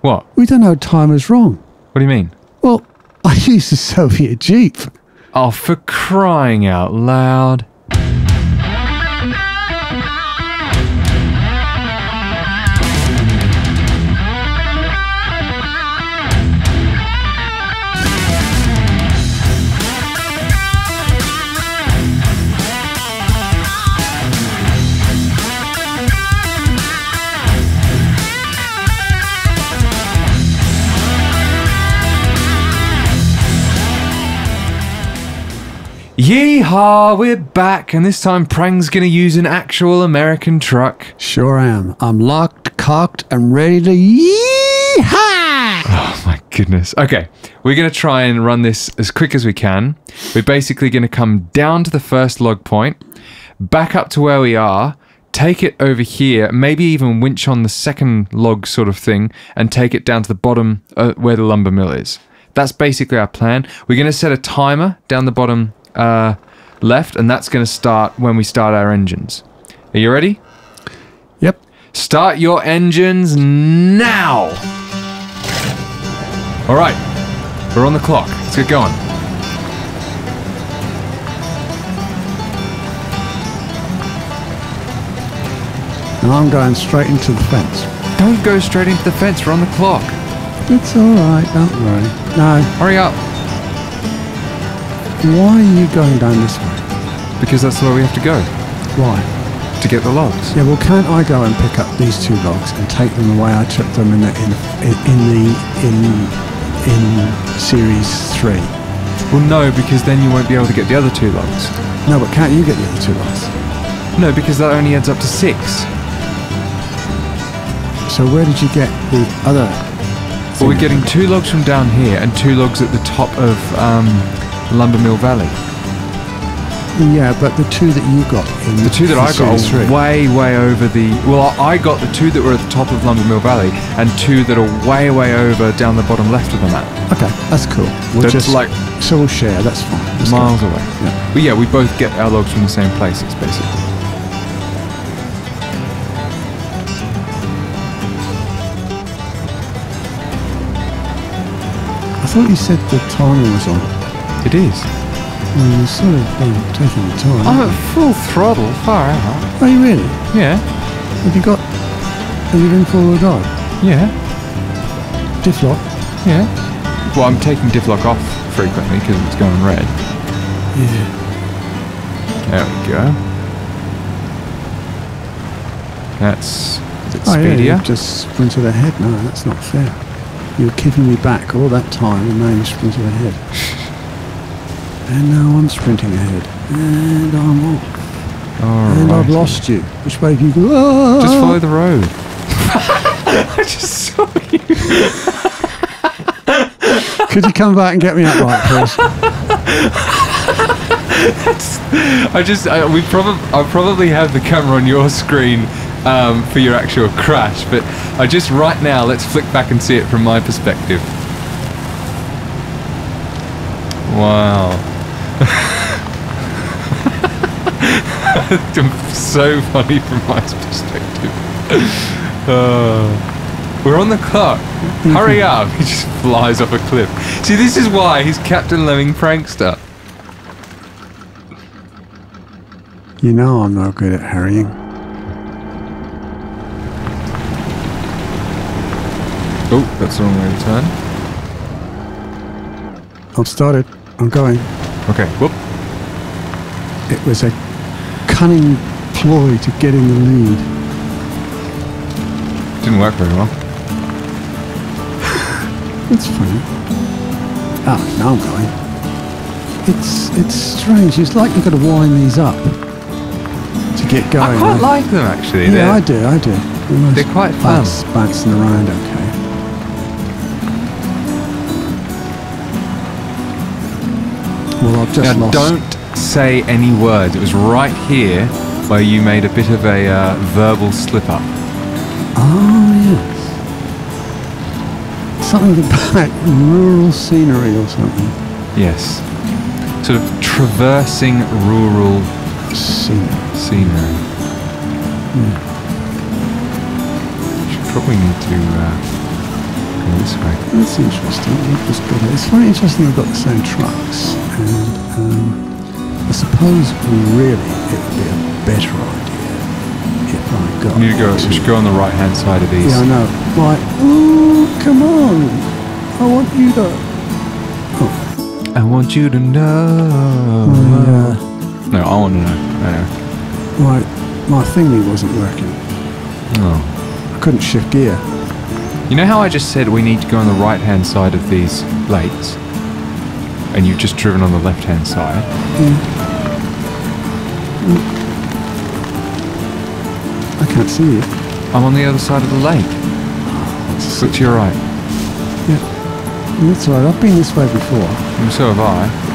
What? We don't know time is wrong. What do you mean? Well, I used a Soviet Jeep. Oh, for crying out loud. Yeehaw, we're back, and this time Prang's gonna use an actual American truck. Sure am. I'm locked, cocked, and ready to yeehaw! Oh my goodness. Okay, we're gonna try and run this as quick as we can. We're basically gonna come down to the first log point, back up to where we are, take it over here, maybe even winch on the second log sort of thing, and take it down to the bottom uh, where the lumber mill is. That's basically our plan. We're gonna set a timer down the bottom uh, left, and that's gonna start when we start our engines. Are you ready? Yep. Start your engines now! All right, we're on the clock. Let's get going. And I'm going straight into the fence. Don't go straight into the fence. We're on the clock. It's all right, don't worry. No, Hurry up, why are you going down this way? because that's where we have to go Why? to get the logs. Yeah, well, can't I go and pick up these two logs and take them the way I took them in the in in, in the in in series three? Well, no, because then you won't be able to get the other two logs. No, but can't you get the other two logs? No, because that only adds up to six. So where did you get the other? Well, we're getting two logs from down here and two logs at the top of um, Lumber Mill Valley. Yeah, but the two that you got in The two that I got are way, way over the. Well, I got the two that were at the top of Lumber Mill Valley and two that are way, way over down the bottom left of the map. Okay, that's cool. We'll That's just like so we'll share. That's fine. Go. miles away. Yeah. But yeah, we both get our logs from the same places, basically. I thought you said the timer was on. It is. Well, you're sort of um, taking the time. I'm at full throttle, far out. Are you really? Yeah, Have you got? Have you been four-wheel drive? yeah, Diff lock? yeah. Well, I'm taking diff lock off frequently because it's going red. Yeah. There we go. That's is it Oh, yeah, speedier. you just sprinted ahead. No, that's not fair. You were keeping me back all that time, and now you sprinted ahead. and now I'm sprinting ahead, and I'm off, and I've lost you. Which way have you go? Ah! Just follow the road. I just saw you. Could you come back and get me up right, please? I just I, we probably I probably have the camera on your screen um, for your actual crash, but I just right now let's flick back and see it from my perspective. Wow. so funny from my perspective. Uh, we're on the clock. Hurry up! He just flies off a cliff. See, this is why he's Captain Lemming Prankster. You know I'm not good at hurrying. Oh, that's the wrong way to turn. I've started. I'm going. Okay, whoop. It was a cunning ploy to get in the lead. Didn't work very well. it's funny. Ah, now I'm going. It's it's strange. It's like you've got to wind these up to get going. I quite like them actually. Yeah, they're, I do. I do. They're, they're quite fun. bouncing around. Okay. Well, I've just now, lost. don't say any words. It was right here where you made a bit of a uh, verbal slip up. Oh yes. Something about rural scenery or something. Yes. Sort of traversing rural Scenery. scenery. Hmm. Should probably need to uh, go this way. That's interesting. We've just got it. It's very interesting they've got the same trucks. And um, I suppose really it would be a better idea if I got. We need to go. We should go on the right hand side of these. Yeah, I know. Right. Ooh, come on. I want you to. I want you to know. Oh, No, I want to know. I know. yeah. Right. My thingy wasn't working. Oh. I couldn't shift gear. You know how I just said we need to go on the right hand side of these lakes? And you've just driven on the left hand side? Hmm. I can't see you. I'm on the other side of the lake. It's- Look to your right. Yeah. That's all right. I've been this way before. And so have I.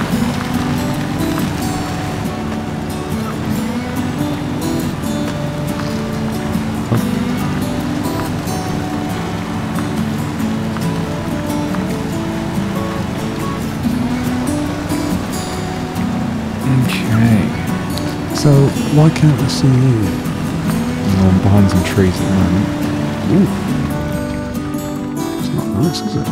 why can't I see you? I'm behind some trees at the moment. Ooh. It's not nice, is it?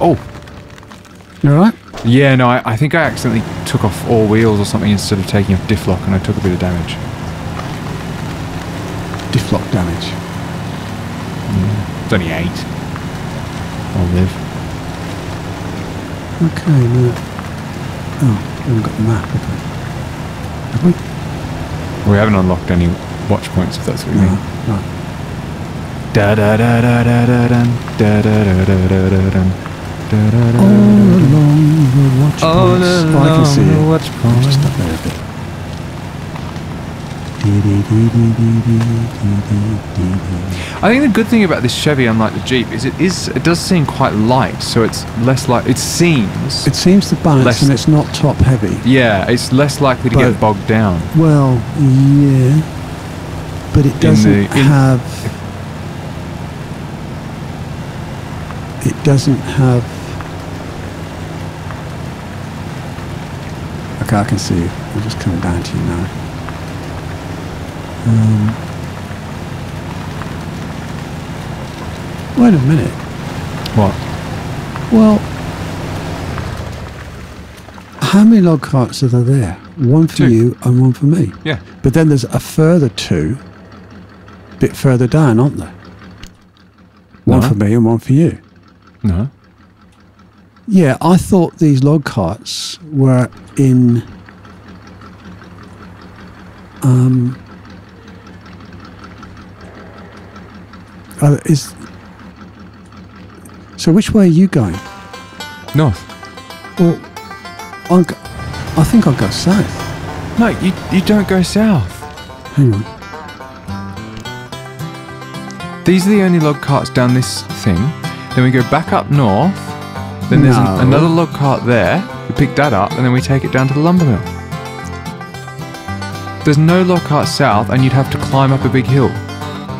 Oh! You alright? Yeah, no, I, I think I accidentally took off all wheels or something instead of taking off diff lock and I took a bit of damage. Diff lock damage. Mm. It's only eight. Live. Okay, no. Oh, we haven't got the map, have we? Have we? We haven't unlocked any watch points if that's what you No. mean. no. Da da da da da da dun, da da da da da da dun, da da da All along the watch All points. Oh, I can see along the watch I'm just up there a bit. I think the good thing about this Chevy, unlike the Jeep, is it is it does seem quite light, so it's less like it seems. It seems to balance, less, and it's not top heavy. Yeah, it's less likely to but, get bogged down. Well, yeah, but it doesn't the, in, have. It doesn't have Okay, I can see. I'm just coming down to you now. Um, wait a minute. What? Well, how many log carts are there there? One for Two. you and one for me. Yeah. But then there's a further two, a bit further down, aren't there? One No. for me and one for you. No. Yeah, I thought these log carts were in. Um. Uh, is. So which way are you going? North. Well, I'll go, I think I'll go south. No, you you don't go south. Hang on. These are the only log carts down this thing. Then we go back up north. Then there's an- another log cart there. We pick that up and then we take it down to the lumber mill. There's no log cart south, and you'd have to climb up a big hill,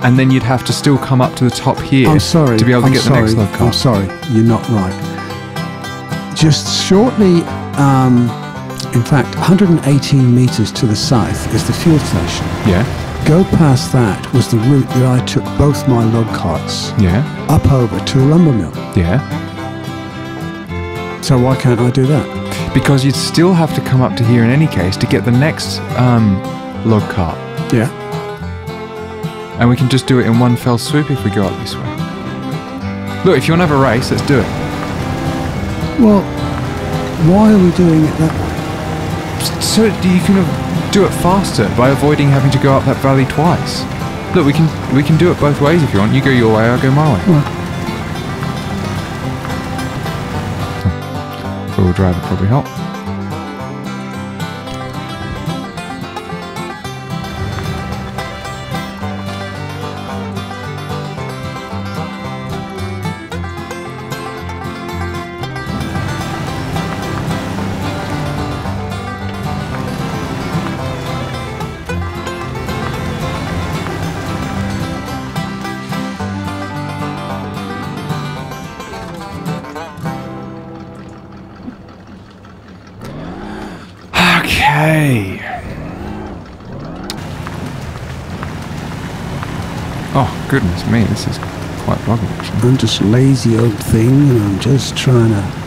and then you'd have to still come up to the top here I'm sorry. to be able to I'm get sorry, the next log I'm sorry. You're not right. Just shortly, um, in fact, 118 meters to the south is the fuel station. Yeah, Go past that was the route that I took both my log carts yeah, up over to a lumber mill. yeah. So why can't I do that? Because you'd still have to come up to here in any case to get the next um, log cart, Yeah. And we can just do it in one fell swoop if we go up this way. Look, if you want to have a race, let's do it. Well, why are we doing it that way? So you can do it faster by avoiding having to go up that valley twice. Look, we can we can do it both ways if you want. You go your way, I'll go my way. Well, Four-wheel drive would probably help. Goodness me, this is quite actually. I'm just lazy old thing and I'm just trying to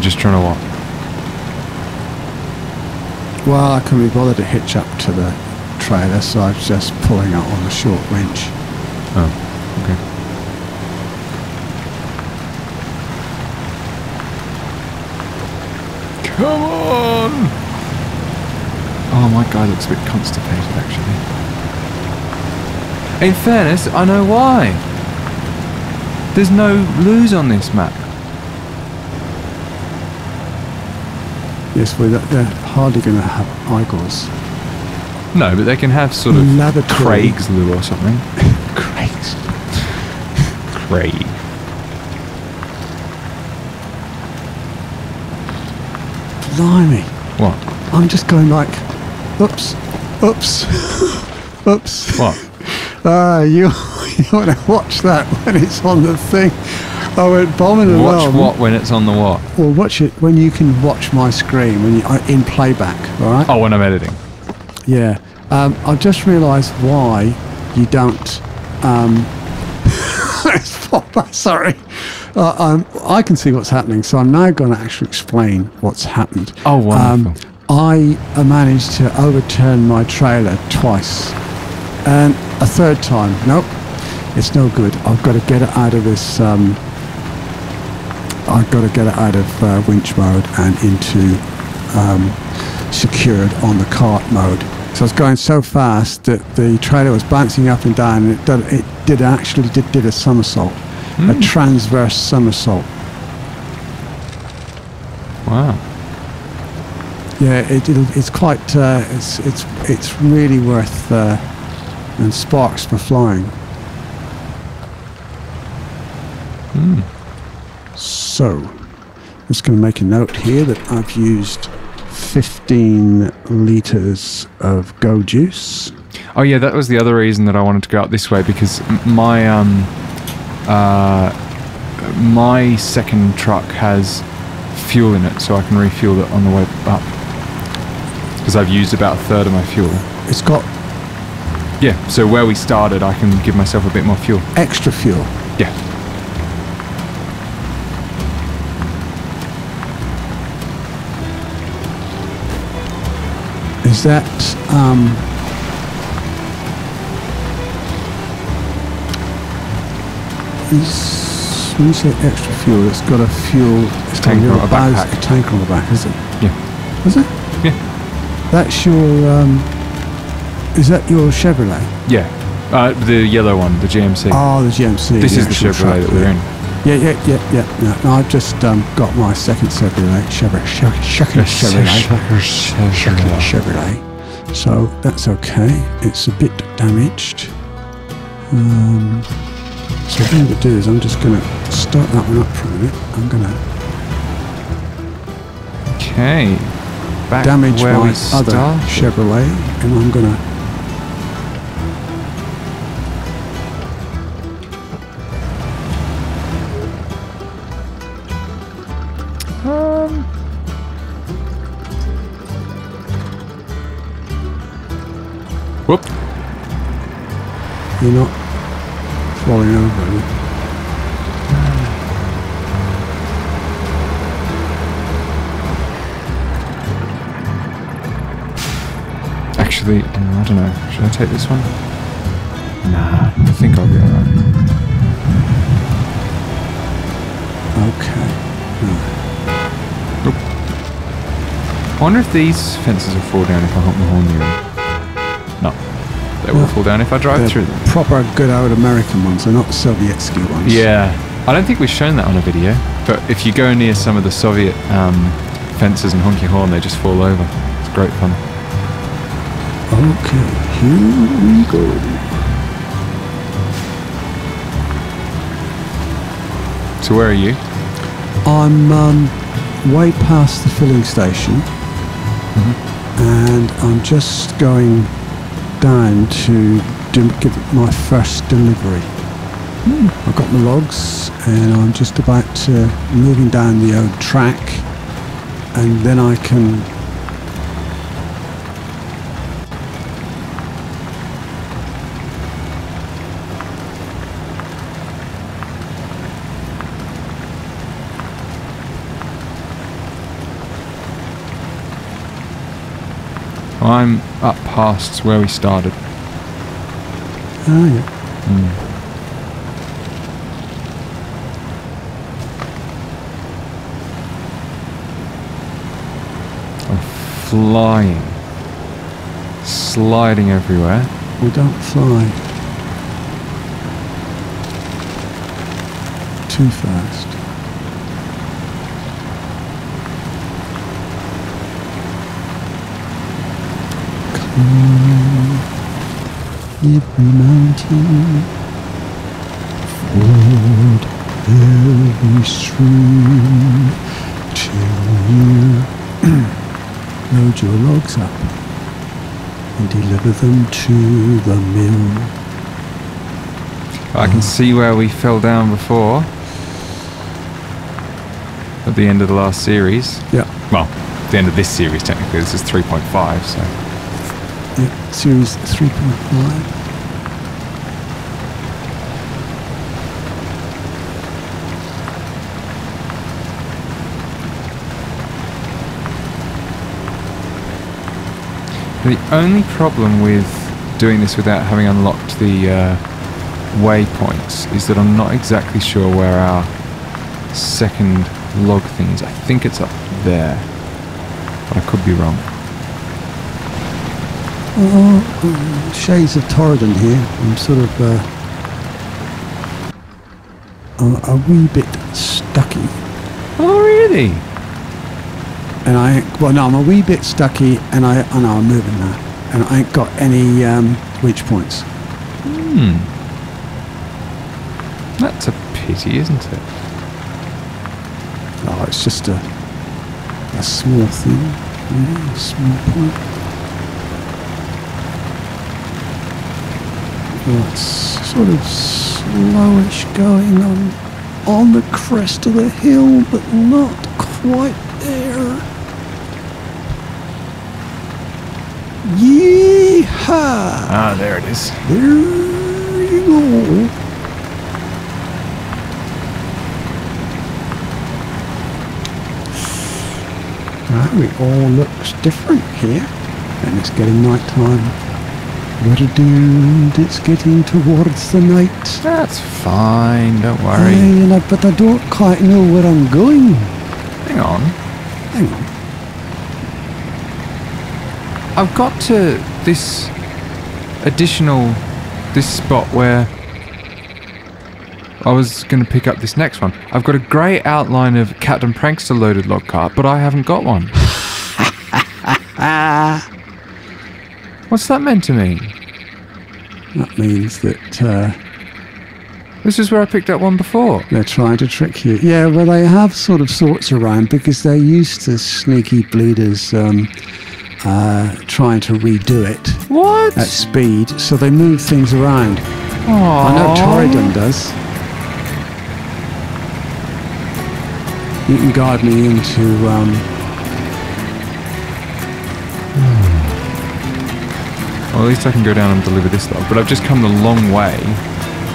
You're just trying to what? Well, I couldn't be bothered to hitch up to the trailer, so I was just pulling out on a short winch. Oh, okay. Come on! Oh my guy looks a bit constipated actually. In fairness, I know why. There's no loos on this map. Yes, well, they're- hardly going to have Igors. No, but they can have sort of Laboratory. Craig's loo or something. Craig's. Craig. Blimey. What? I'm just going like, oops, oops, oops. What? Ah, you, you want to watch that when it's on the thing. I went bombing Watch along. what when it's on the what? Well, watch it when you can watch my screen when you uh, in playback. All right. Oh, when I'm editing. Yeah. Um, I just realised why you don't. Um, sorry. Uh, um, I can see what's happening, so I'm now going to actually explain what's happened. Oh, wonderful. Um, I uh, managed to overturn my trailer twice, and a third time. Nope, it's no good. I've got to get it out of this. Um, I've got to get it out of uh, winch mode and into um, secured on the cart mode. So I was going so fast that the trailer was bouncing up and down, and it did, it did actually did, did a somersault, a transverse somersault. Wow. Yeah, it, it's quite uh, it's it's it's really worth uh, and sparks for flying. So, I'm just going to make a note here that I've used 15 liters of Go Juice. Oh yeah, that was the other reason that I wanted to go up this way because my um uh my second truck has fuel in it, so I can refuel it on the way up. Because I've used about a third of my fuel. It's got Yeah, so where we started, I can give myself a bit more fuel. extra fuel. Yeah. Is that um, is, when you say extra fuel, it's got a fuel it's Tank on bowser- backpack. a tank on the back, is it? Yeah. Is it? Yeah. That's your. Um, is that your Chevrolet? Yeah. Uh, the yellow one, the GMC. Oh, the GMC. this is the Chevrolet that we're in. Yeah, yeah, yeah, yeah. No, no, I've just um, got my second Chevrolet. Chevrolet. Chevrolet. Chevrolet. Chevrolet. Chevrolet. So that's okay. It's a bit damaged. Um, so what I'm going to do is I'm just going to start that one up for a minute. I'm going to Okay. Back damage my we other started. Chevrolet, and I'm going to. You're not falling over. are you? Actually, I don't know. Should I take this one? Nah, I think I'll be alright. Okay. I wonder if these fences will fall down if I honk my horn near them. Fall down if I drive They're through them. proper good old American ones. They're not Sovietsky ones. Yeah. I don't think we've shown that on a video, but if you go near some of the Soviet um, fences and honky horn, they just fall over. It's great fun. Okay, here we go. So where are you? I'm um, way past the filling station, and I'm just going down to do, give it my first delivery. Hmm. I've got my logs, and I'm just about to moving down the old track, and then I can. I'm up past where we started. Ah, yeah. I'm flying, sliding everywhere. We don't fly too fast. Climb every mountain, ford every stream, till you load your logs up and deliver them to the mill. I can see where we fell down before. At the end of the last series. Yeah, Well, the end of this series, technically. This is 3.5, so. Series 3.5. The only problem with doing this without having unlocked the uh, waypoints is that I'm not exactly sure where our second log thing is. I think it's up there, but I could be wrong. Oh, shades of Torridon here. I'm sort of uh, a, a wee bit stucky. Oh, really? And I, well, no, I'm a wee bit stucky, and I, I know I'm moving now, and I ain't got any um, reach points. Hmm. That's a pity, isn't it? Oh, it's just a a small thing, really, a small point. It's sort of slowish going on on the crest of the hill, but not quite there. Yeehaw! Ah, there it is. There you go. Right, it all looks different here. And it's getting night time. What a dude, it's getting towards the night. That's fine, don't worry. Aye, and I, but I don't quite know where I'm going. Hang on. Hang on. I've got to this additional this spot where I was going to pick up this next one. I've got a grey outline of Captain Prankster loaded log cart, but I haven't got one. What's that meant to mean? That means that uh, This is where I picked up one before. they're trying to trick you. Yeah, well, they have sort of sorts around because they're used to sneaky bleeders um, uh, trying to redo it. What? at speed, so they move things around. I know Torridon does. You can guide me into. Um, Well, at least I can go down and deliver this log, but I've just come the long way.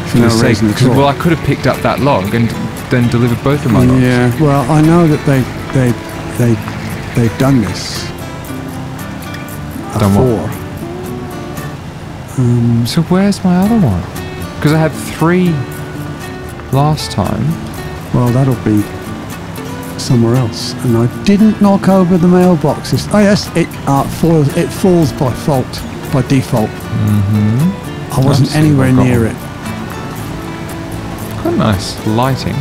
for no the sake- at 'cause, all. Well, I could have picked up that log and then delivered both of my logs. yeah, well, I know that they they they they've done this Done what? before. Um, So where's my other one? Because I had three last time. well, that'll be somewhere else. And I didn't knock over the mailboxes. Oh yes, it uh, falls. It falls by fault, by default. Mm-hmm. I wasn't That's- anywhere I've near it. Quite nice lighting.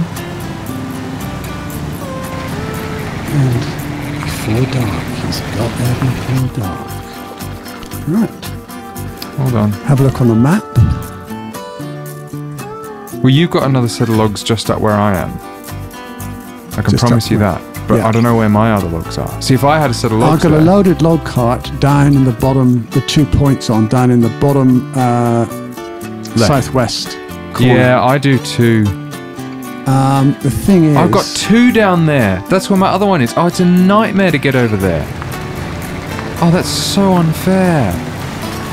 And before dark, he's got there before dark. Right. Hold on. Have a look on the map. Well, you've got another set of logs just up where I am. I can Just promise you that. But Yeah. I don't know where my other logs are. See, if I had a set of logs, I've got a loaded log cart down in the bottom, the two points on, down in the bottom uh, southwest corner. yeah, I do too. Um, the thing is, I've got two down there. That's where my other one is. Oh, it's a nightmare to get over there. Oh, that's so unfair.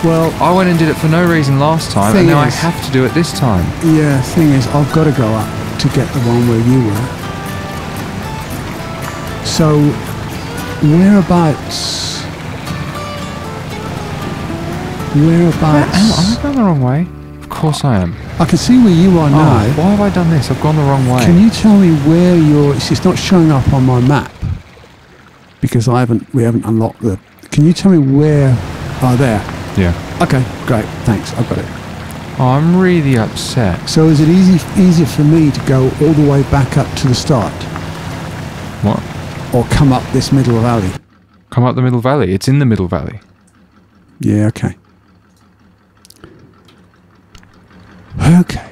well, I went and did it for no reason last time, and now I have to do it this time. yeah. Thing is, I've got to go up to get the one where you were. So, whereabouts? Whereabouts? am I going the wrong way? Of course I am. I can see where you are Oh, now. why have I done this? I've gone the wrong way. Can you tell me where you're? It's it's not showing up on my map because I haven't. We haven't unlocked the. Can you tell me where? Oh, there. Yeah. Okay, great. Thanks. I've got it. Oh, I'm really upset. So is it easy easier for me to go all the way back up to the start, What? Or come up this middle valley? Come up the middle valley. It's in the middle valley. Yeah. Okay. Okay.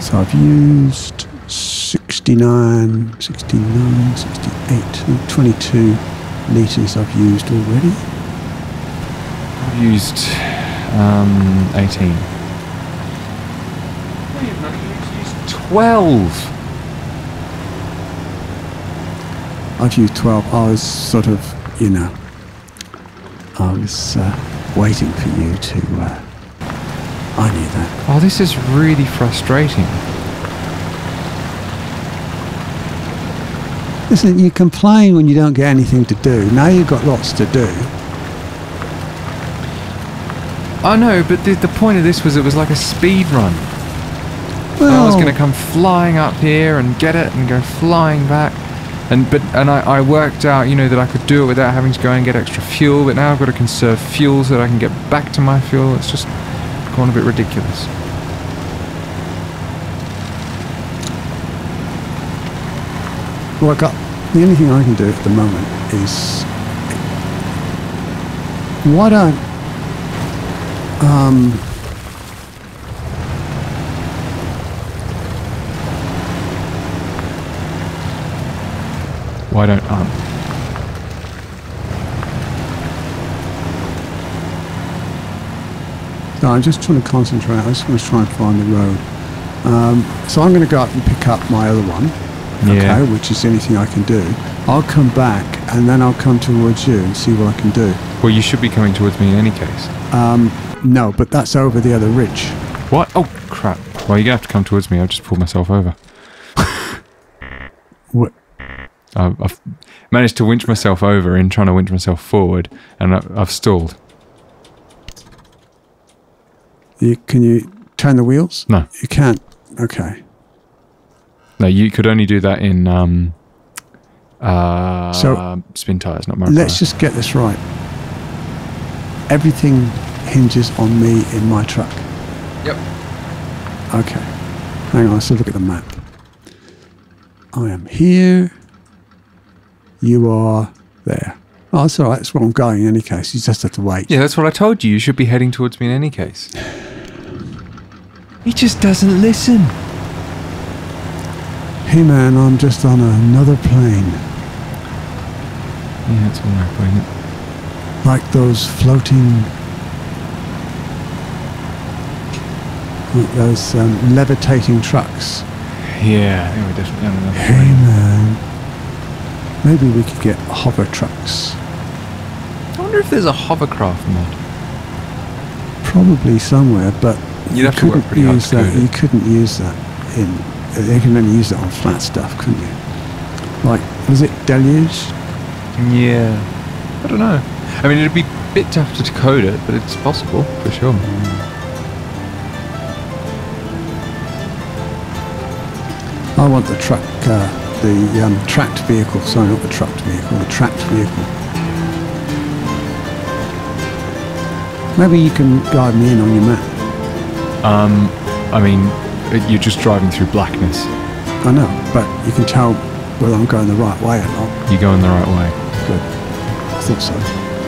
So I've used 69, 69, 68, no, 22 litres I've used already. I've used um, 18. Twelve. I've used 12. I was sort of, you know, I was uh, waiting for you to. Uh, I knew that. Oh, this is really frustrating. Listen, you complain when you don't get anything to do. Now you've got lots to do. I know, but the, the point of this was it was like a speed run. Well, I was going to come flying up here and get it and go flying back. And but and I, I worked out, you know, that I could do it without having to go and get extra fuel. But now I've got to conserve fuel so that I can get back to my fuel. It's just gone a bit ridiculous. Well, I got the only thing I can do at the moment is why don't um Why don't um? no, I'm just trying to concentrate. I just want to try and find the road. Um, so I'm going to go up and pick up my other one, Yeah. okay, which is anything I can do. I'll come back and then I'll come towards you and see what I can do. Well, you should be coming towards me in any case. Um, no, but that's over the other ridge. What? Oh crap! Well, you're gonna have to come towards me. I've just pulled myself over. What? I've, I've managed to winch myself over in trying to winch myself forward, and I, I've stalled. You, can you turn the wheels? No. You can't. Okay. No, you could only do that in um, uh, So- Spintires, not motor Let's tires. just get this right. Everything hinges on me in my truck. Yep. Okay. Hang on, let's look at the map. I am here. You are there. Oh, that's all right. That's where I'm going in any case. You just have to wait. Yeah, that's what I told you. You should be heading towards me in any case. He just doesn't listen. Hey, man, I'm just on another plane. Yeah, that's one way of putting. Like those floating. like Those um, levitating trucks. Yeah, I think we're definitely on another Hey, man. Maybe we could get hover trucks. I wonder if there's a hovercraft mod. Probably somewhere, but You'd you have to work couldn't hard use that. You couldn't use that in. You can only use it on flat stuff, couldn't you? Like, was it Deluge? Yeah. I don't know. I mean, it'd be a bit tough to decode it, but it's possible, for sure. I want the truck, uh, the um, tracked vehicle. Sorry, not the trucked vehicle, the tracked vehicle. Maybe you can guide me in on your map. Um, I mean, you're just driving through blackness. I know, but you can tell whether I'm going the right way or not. You're going the right way. Good. I thought so.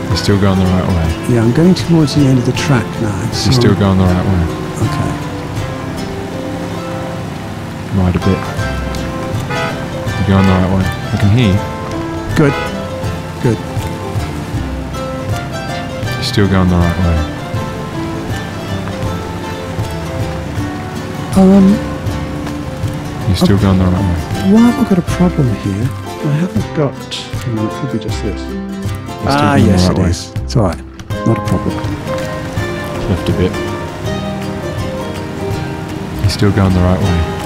You're still going the right way. Yeah, I'm going towards the end of the track now. You're so- still going the right way. Okay. Right a bit. You're going the right way. I can hear you. Good. Good. You're still going the right way. Um, You're still going the right way. why have I got a problem here? I haven't got. hang on, it could be just this. You're still Ah, yes, right it way. is. It's all right. Not a problem. Left a bit. You're still going the right way.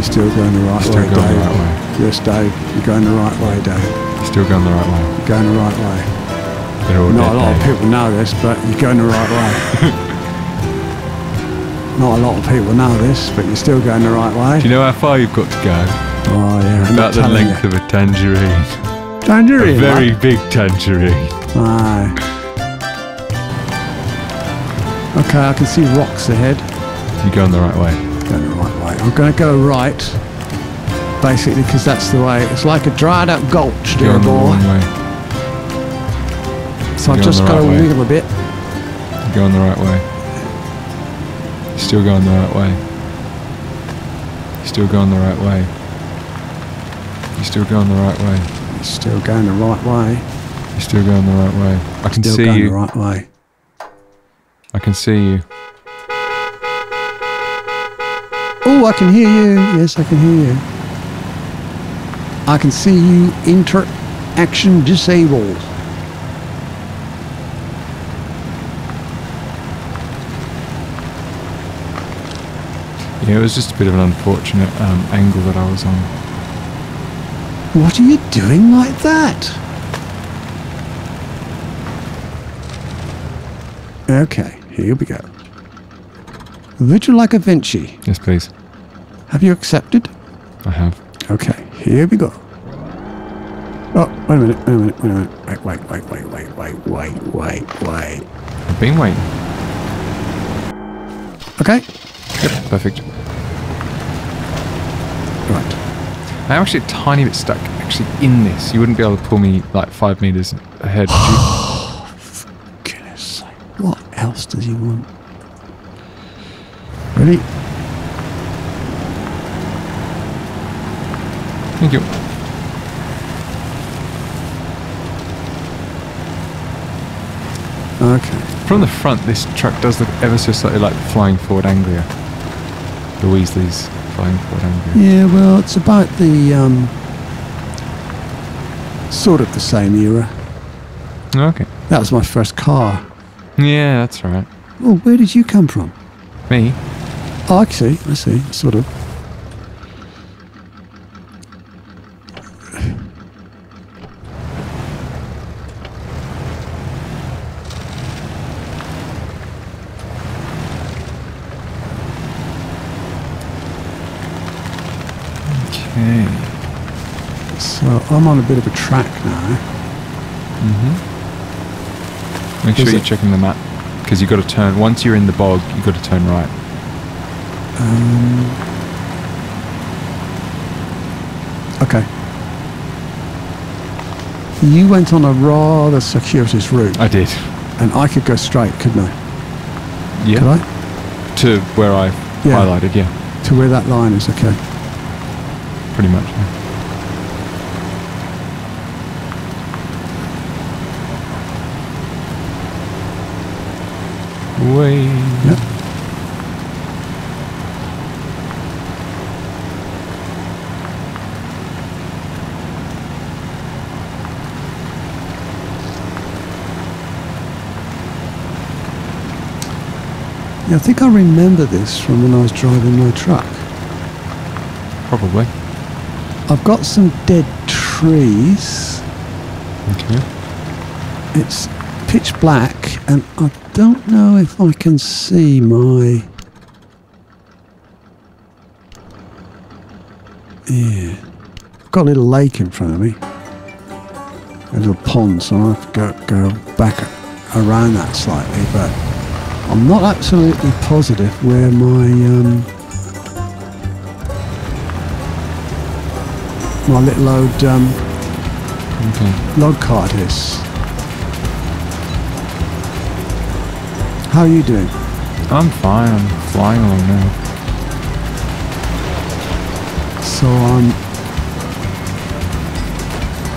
You're still going the right Still way, going the Dave. right way. Yes, Dave. You're going the right way, Dave. You're still going the right way. You're going the right way. They're all Not dead, a lot of people know this, but you're going the right way. Not a lot of people know this, but you're still going the right way. Do you know how far you've got to go? Oh yeah, I'm About the length you. of a tangerine. tangerine. A very mate. big tangerine. Aye. Okay, I can see rocks ahead. You're going the right way. Right. I'm going to go right, basically, because that's the way. It's like a dried up gulch, You're dear going the boy. wrong way. So I've just got to right wiggle a bit. You're going the right way. You're still going the right way. You're still going the right way. You're still going the right way. Still going the right way. You're still going the right way. I can Still see going you. the right way. I can see you. Oh, I can hear you. Yes, I can hear you. I can see you interaction disabled. Yeah, it was just a bit of an unfortunate um, angle that I was on. What are you doing like that? Okay, here we go. Would you like a Vinci? Yes, please. Have you accepted? I have. Okay, here we go. Oh, wait a minute, wait a minute, wait a minute. Wait, wait, wait, wait, wait, wait, wait, wait, wait. I've been waiting. Okay, Yep, perfect. right. I'm actually a tiny bit stuck actually in this. You wouldn't be able to pull me like five meters ahead, would you? Goodness sake. What else does he want? Ready? Thank you. Okay. From the front, this truck does look ever so slightly like Flying Ford Anglia. The Weasley's Flying Ford Anglia. Yeah, well, it's about the, um, sort of the same era. Okay. That was my first car. Yeah, that's right. Well, where did you come from? Me? Oh, I see, I see, sort of. Okay. So I'm on a bit of a track now. Mm-hmm. Make sure you're checking the map. Because you've got to turn, once you're in the bog, you've got to turn right. Um, okay. You went on a rather circuitous route, I did. and I could go straight, couldn't I? Yeah. Could I? To where I Yeah. highlighted, yeah. To where that line is, okay. Pretty much. yeah. Way. Yep. Yeah, I think I remember this from when I was driving my truck. Probably. I've got some dead trees. Okay. It's pitch black, and I don't know if I can see my. Yeah. I've got a little lake in front of me. A little pond, so I have to go, go back around that slightly, but I'm not absolutely positive where my. Um, my little old um, Okay. log cart is. How are you doing? I'm fine. I'm flying along now. So I'm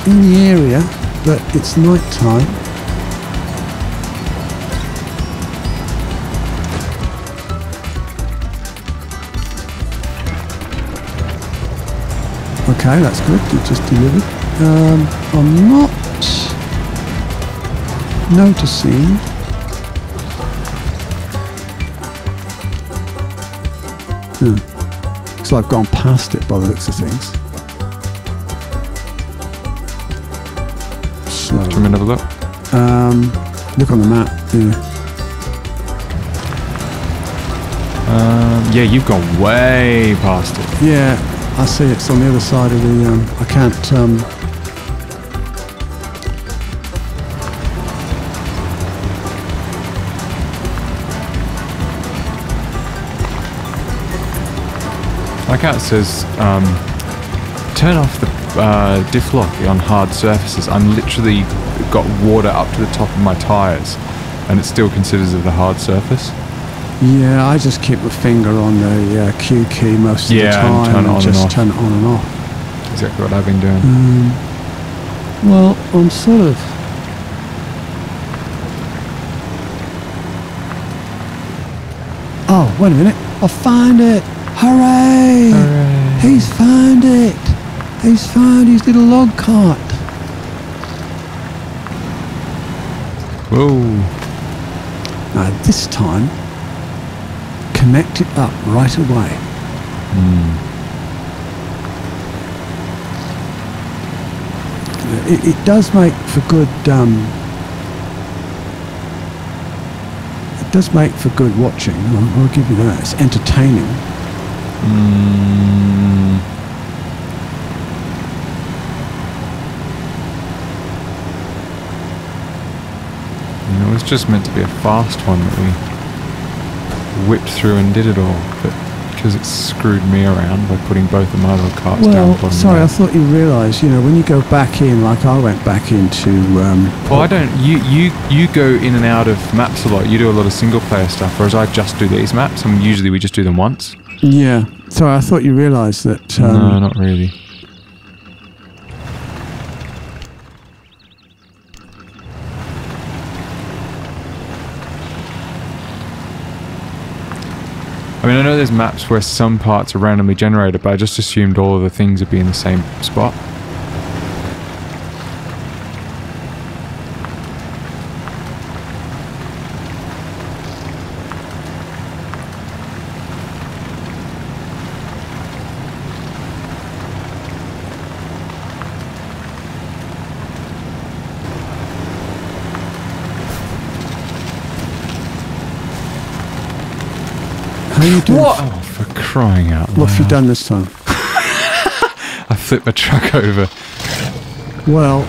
in the area, but it's night time. Okay, that's good. It just delivered. Um, I'm not noticing. Hmm. Looks like I've gone past it by the looks of things. Do you want me So, to have a look? um, look on the map. Yeah. Um, yeah, you've gone way past it. Yeah, I see it's on the other side of the. Um, I can't. Um, how it says, um, turn off the uh, diff lock on hard surfaces. I'm literally got water up to the top of my tires, and it still considers it a hard surface. Yeah, I just keep my finger on the uh, Q key most of Yeah, the and time turn it on and just turn it on and off. Exactly what I've been doing. Um, well, I'm sort of. Oh, wait a minute! I find it! Hooray! Hooray. He's found it! He's found his little log cart. Whoa. Now this time, connect it up right away. Hmm. It, it does make for good. Um, it does make for good watching. I'll, I'll give you that. It's entertaining. Mm. It was just meant to be a fast one that we whipped through and did it all, but because it screwed me around by putting both of my little carts down Well, the bottom sorry, I thought you realised. You know, when you go back in, like I went back into. Um, Well, I don't. You you you go in and out of maps a lot. You do a lot of single player stuff, whereas I just do these maps, and usually we just do them once. Yeah. Sorry, I thought you realised that. Um, no, not really. I mean, I know there's maps where some parts are randomly generated, but I just assumed all of the things would be in the same spot. What? Oh, for crying out loud. What have you done this time? I flipped my truck over. Well,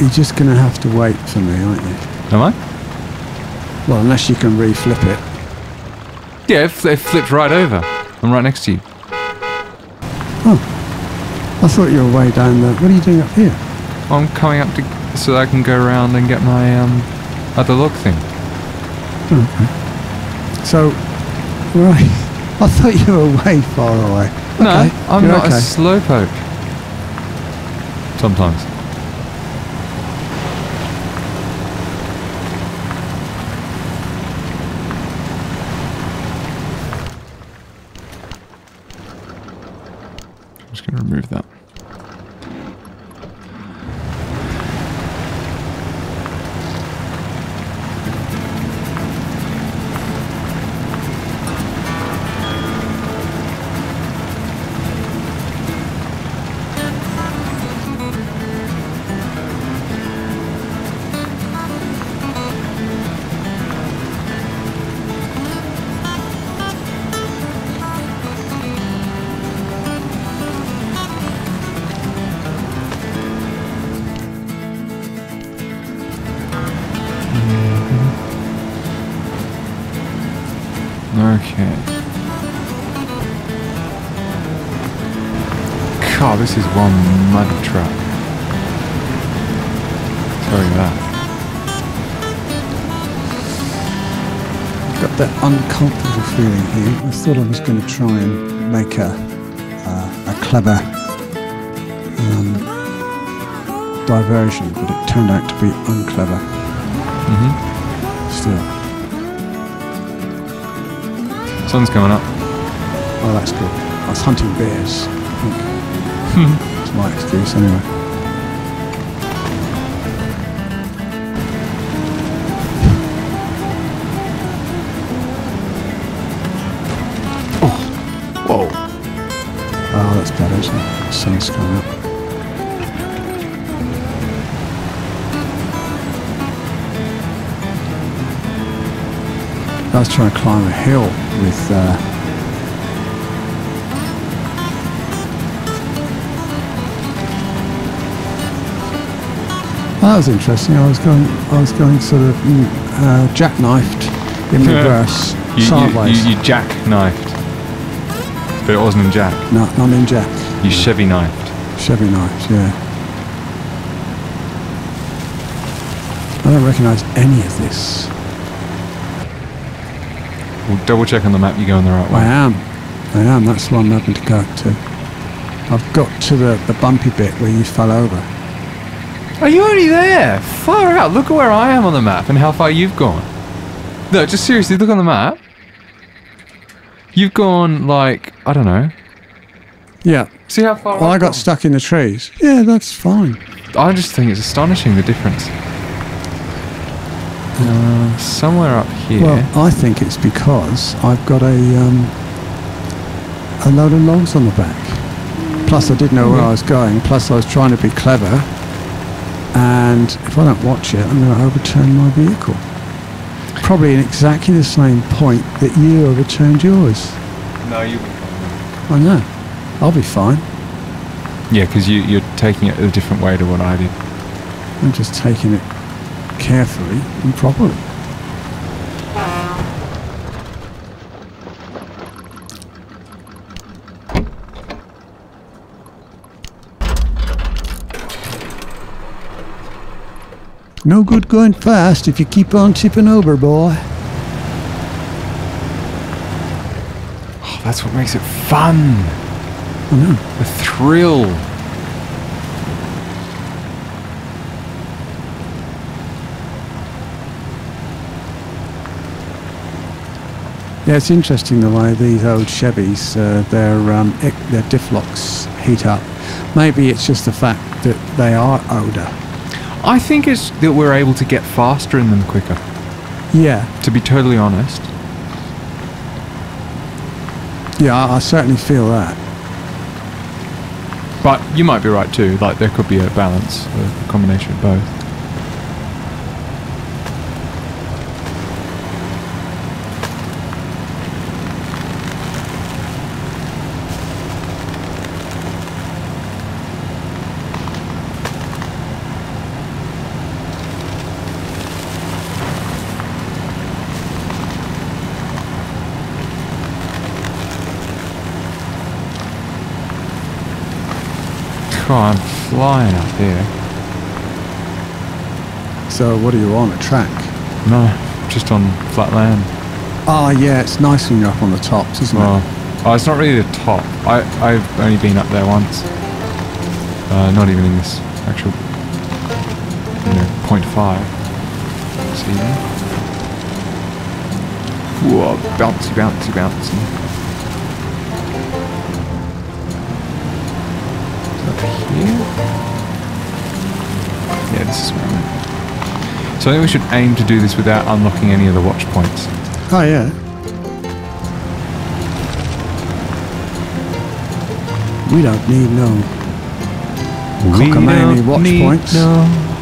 you're just going to have to wait for me, aren't you? Am I? Well, unless you can reflip it. Yeah, it, fl- it flipped right over. I'm right next to you. Oh. I thought you were way down there. What are you doing up here? I'm coming up to so that I can go around and get my um other log thing. Hmm. So, right. I thought you were way far away. No, Okay, I'm you're not okay. a slowpoke. Sometimes. This is one mud truck. Tell you that. got that uncomfortable feeling here. I thought I was going to try and make a uh, a clever um, diversion, but it turned out to be unclever. hmm Still, Sun's coming up. oh, that's good. I was hunting bears. I think. That's my excuse, anyway. Whoa. Oh, that's better, isn't it? The sun's coming up. I was trying to climb a hill with. Uh, that was interesting. I was going, I was going sort of mm, uh, jackknifed in reverse, You, you, sideways. you, you jackknifed. But it wasn't in jack. no, not in jack. You Chevy knifed. Chevy knives, yeah. I don't recognise any of this. We'll double check on the map you're going the right way. I am. I am. That's what I'm hoping to go to. I've got to the, the bumpy bit where you fell over. Are you already there? Far out. Look at where I am on the map and how far you've gone. No, just seriously, look on the map. You've gone like, I don't know. Yeah. See how far Well, I got gone? stuck in the trees. Yeah, that's fine. I just think it's astonishing the difference. Uh, somewhere up here. Well, I think it's because I've got a um, a load of logs on the back. Plus, I didn't know where I was going. Plus, I was trying to be clever. And if I don't watch it, I'm going to overturn my vehicle. Probably in exactly the same point that you overturned yours. no, you. I know. I'll be fine. Yeah, because you, you're taking it a different way to what I did. I'm just taking it carefully and properly. No good going fast if you keep on tipping over, boy. Oh, that's what makes it fun. I know. The thrill. Yeah, it's interesting the way these old Chevys, uh, their um, their diff locks heat up. Maybe it's just the fact that they are older. I think it's that we're able to get faster in them quicker. Yeah, To be totally honest. yeah, I, I certainly feel that. But you might be right too. Like there could be a balance, a combination of both. I'm flying up here. So what are you on, a track? No, just on flat land. Oh yeah, it's nice when you're up on the tops, isn't Well, it? oh, it's not really the top. I, I've only been up there once. Uh, not even in this actual, you know, point five. See there? Whoa, bouncy, bouncy, bouncy. Here? Yeah, this is where I'm at. So I think we should aim to do this without unlocking any of the watch points. Oh yeah. We don't need no. Cockamamie watch need points. No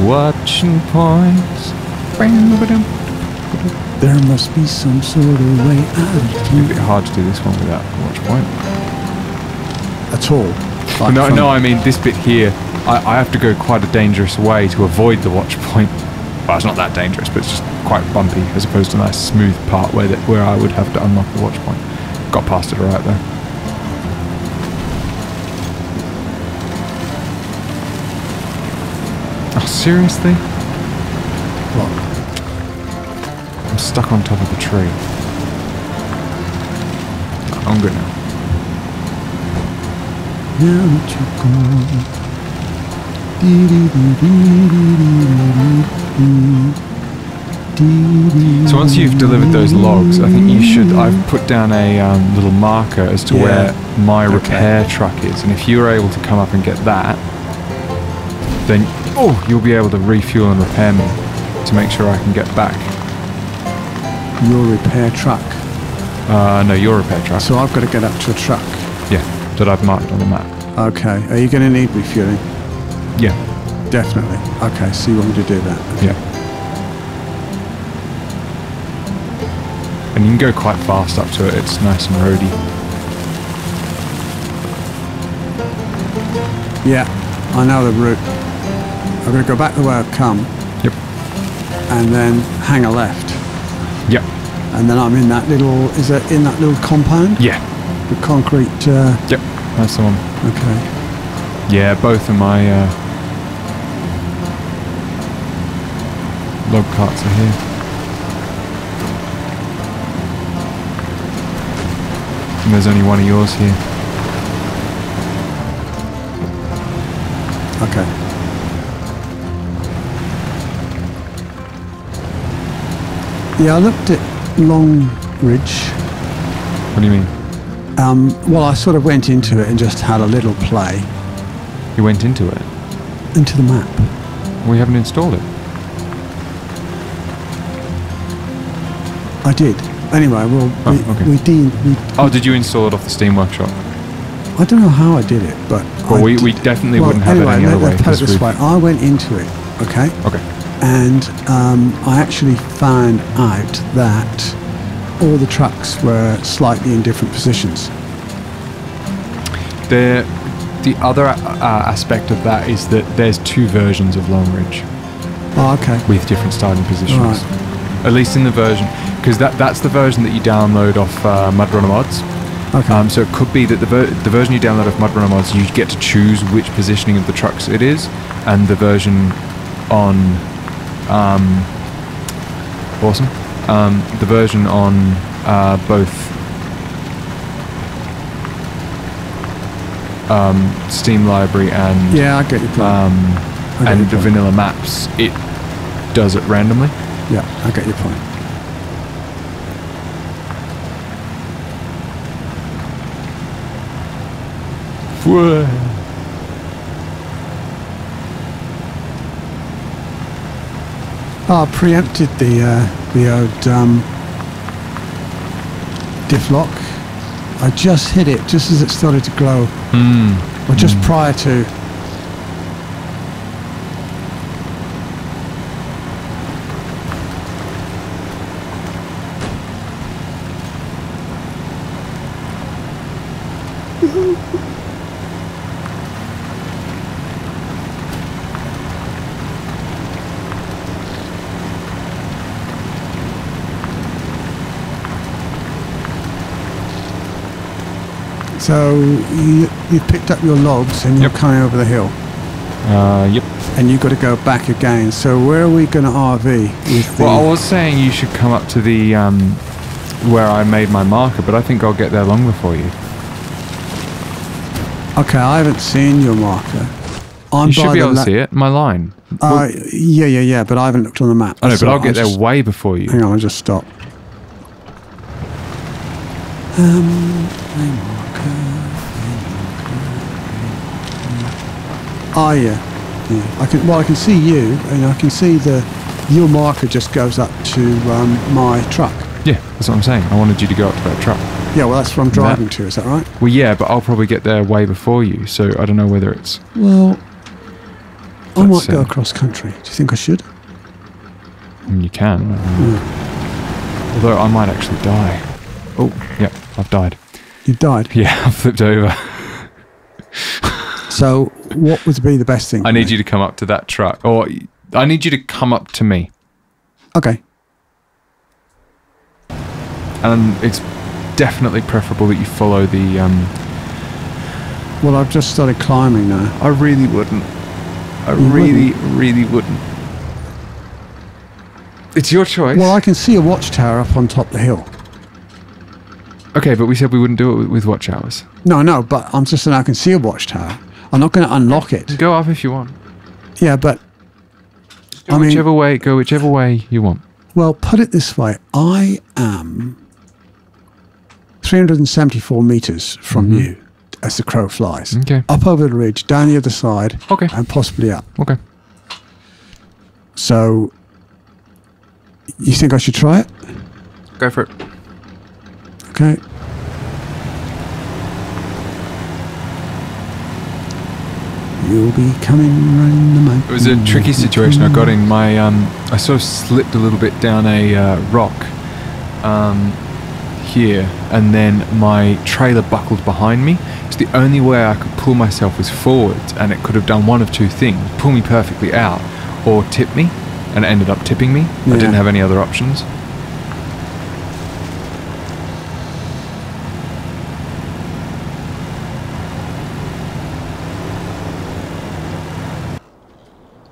watching points. There must be some sort of way It's a out bit hard to do this one without a watch point. at all. No, no, I mean this bit here. I, I, have to go quite a dangerous way to avoid the watch point. Well, it's not that dangerous, but it's just quite bumpy as opposed to a nice smooth part where, that, where I would have to unlock the watch point. Got past it right there. Oh, seriously? What? I'm stuck on top of the tree. I'm good now. Now that you're gone. Dee-dee-dee-dee-dee-dee. So once you've delivered those logs, I think you should. I've put down a um, little marker as to Yeah. where my Okay. repair truck is, and if you're able to come up and get that, then oh, you'll be able to refuel and repair me to make sure I can get back. Your repair truck. Uh, no, your repair truck. So I've got to get up to a truck. That I've marked on the map. Okay. Are you going to need refueling? Yeah, Definitely. Okay. So you want me to do that? yeah. And you can go quite fast up to it. It's nice and roady. Yeah. I know the route. I'm going to go back the way I've come Yep. and then hang a left. Yep. And then I'm in that little, is it in that little compound? Yeah. The concrete, uh, Yep. That's the one. okay. Yeah, both of my uh, log carts are here. And there's only one of yours here. Okay. Yeah, I looked at Long Ridge. What do you mean? Um, well, I sort of went into it and just had a little play You went into it. into the map. We haven't installed it. I did. Anyway, well, Oh, we, okay. we, we Oh, did you install it off the Steam Workshop? I don't know how I did it, but Well, I we, we definitely well, wouldn't have anyway, it any other way. let's put it this way. I went into it, okay, Okay. and um, I actually found out that all the trucks were slightly in different positions. The, the other uh, aspect of that is that there's two versions of Long Ridge. Oh, okay. with different starting positions. Right. At least in the version, because that, that's the version that you download off uh, Mudrunner Mods. Okay. Um, so it could be that the, ver- the version you download off Mudrunner Mods, you get to choose which positioning of the trucks it is, and the version on um, awesome, um, the version on uh, both um, Steam Library and yeah, I get your point. um, get and your the point. vanilla maps, it does it randomly. yeah, I get your point. Oh, I preempted the uh, the old um, diff lock. I just hit it just as it started to glow, Hmm. or just prior to. So you you picked up your logs and you're Yep. coming over the hill, Uh, yep. and you've got to go back again. So where are we going to RV? Well, I was saying you should come up to the um, where I made my marker, but I think I'll get there long before you. okay, I haven't seen your marker. I'm you should be able to see it. My line. Uh, yeah, yeah, yeah, but I haven't looked on the map. I know, That's but I'll get there just- way before you. Hang on, I'll just stop. Um, my marker, my marker. Oh yeah, yeah. I can. Well, I can see you, and I can see the your marker just goes up to um, my truck. Yeah, that's what I'm saying. I wanted you to go up to that truck. Yeah, well, that's what I'm driving to. Is that right? Well, yeah, but I'll probably get there way before you, so I don't know whether it's. Well, I might go see. across country. Do you think I should? I mean, you can. Hmm. Although I might actually die. Oh, yep, I've died. You've died. Yeah, I've flipped over. So, what would be the best thing? I need you to come up to that truck, or I need you to come up to me, Okay. and it's definitely preferable that you follow the. Um, Well, I've just started climbing now. I really wouldn't. I You really, really wouldn't. It's your choice. Well, I can see a watchtower up on top of the hill. Okay, but we said we wouldn't do it with- with watch hours. No, no, but I'm just saying I can see a watchtower. I'm not going to unlock it. Go up if you want. Yeah, but Go I mean- whichever way. Go whichever way you want. well, put it this way: I am 374 meters from Mhm. you as the crow flies. Okay. Up over the ridge, down the other side, Okay. and possibly up. Okay. So, you think I should try it? Go for it. Okay. You'll be coming round the mountain. It was a tricky situation. I got in my, um, I sort of slipped a little bit down a uh, rock um, here, and then my trailer buckled behind me. So the only way I could pull myself was forwards, and it could have done one of two things: pull me perfectly out, or tip me, and it ended up tipping me. I didn't have any other options.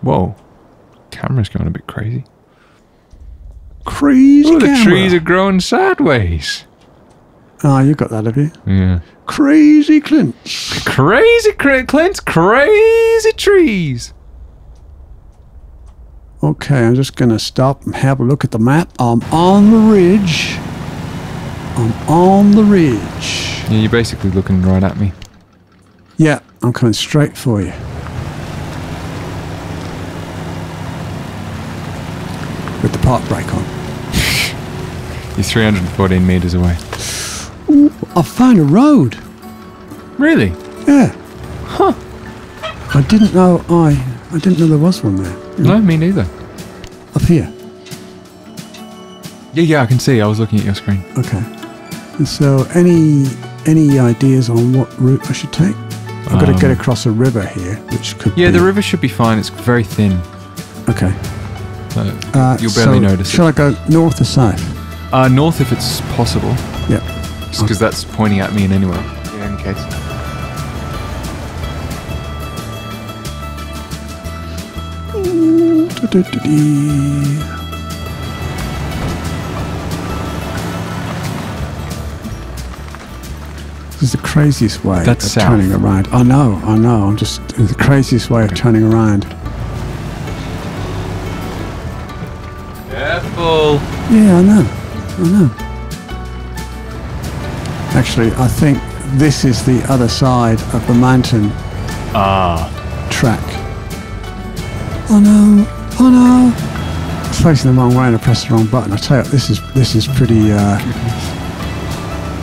Whoa, camera's going a bit crazy. Crazy Oh, the trees are growing sideways. Ah, you got that, have you? Yeah. Crazy Clint. Crazy Cl- Clint, crazy trees. Okay, I'm just going to stop and have a look at the map. I'm on the ridge. I'm on the ridge. Yeah, you're basically looking right at me. Yeah, I'm coming straight for you. With the park brake on. You're 314 meters away. Ooh, I found a road. Really? Yeah. Huh. I didn't know I I didn't know there was one there. No, me neither. Up here. Yeah, yeah, I can see. I was looking at your screen. Okay. And so any any ideas on what route I should take? I've got to get Um, across a river here, which could Yeah, be the river should be fine. It's very thin. Okay. So Uh, you'll barely so notice Shall it. I go north or south? Uh, north if it's possible. Yeah. Just because that's pointing at me in any way. In any case. This is the craziest way That's of south. turning around. I know, I know. I'm just it's the craziest way of turning around. Careful. Yeah, I know. I know. Actually, I think this is the other side of the mountain Ah. track. Oh no! Oh no! I was facing the wrong way and I pressed the wrong button. I tell you, this is this is pretty. Uh,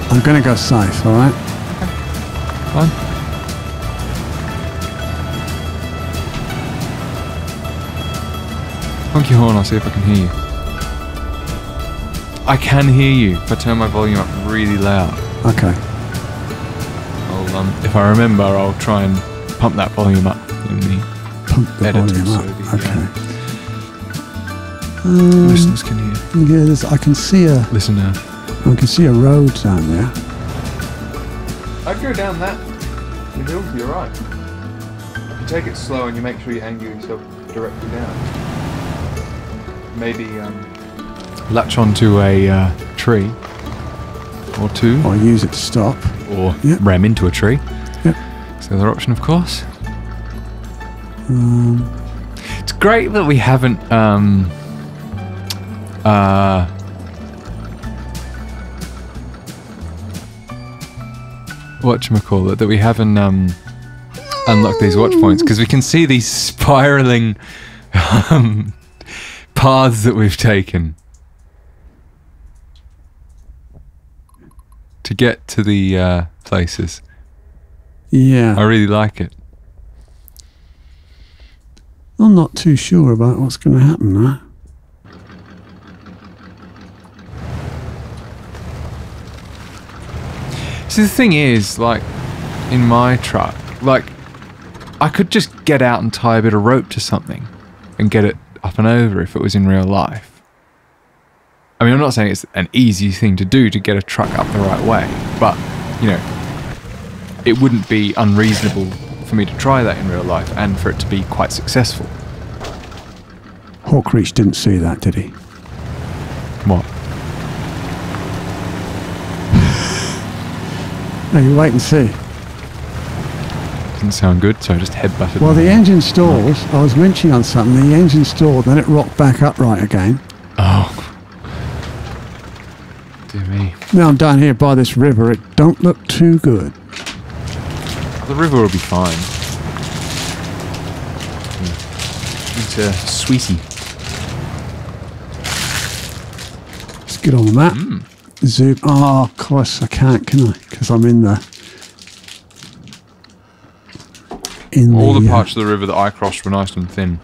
I'm gonna go safe. All right. Fine. Honk your horn, I'll see if I can hear you. I can hear you if I turn my volume up really loud. Okay. I'll, um, if I remember, I'll try and pump that volume up in the Pump the Editor, volume so up. the, Okay. Um, listeners can hear. yeah, there's, I can see a Listen now. I can see a road down there. I'd go down that. The hill to your right. If you take it slow and you make sure you angle yourself directly down. Maybe um, latch onto a uh, tree or two, Or use it to stop. or Yep. ram into a tree. Yep. It's the other option, of course. Um, It's great that we haven't. Um, uh, whatchamacallit, that we haven't um, unlocked these watch points because we can see these spiraling um, paths that we've taken to get to the uh, places. Yeah. I really like it. I'm not too sure about what's going to happen now. See, the thing is, like, in my truck, like, I could just get out and tie a bit of rope to something and get it up and over if it was in real life. I mean, I'm not saying it's an easy thing to do to get a truck up the right way, but, you know, it wouldn't be unreasonable for me to try that in real life and for it to be quite successful. Hawkreach didn't see that, did he? What? No, you wait and see. Didn't sound good, so I just headbutted. Well, the engine stalls. I was mentioning on something. The engine stalled, then it rocked back upright again. Oh. Dear me. Now I'm down here by this river. It don't look too good. The river will be fine. It's a sweetie. Let's get on the map. Hmm. Zoom. Oh, of course I can't, can I? Because I'm in the. In All the uh, parts of the river that I crossed were nice and thin.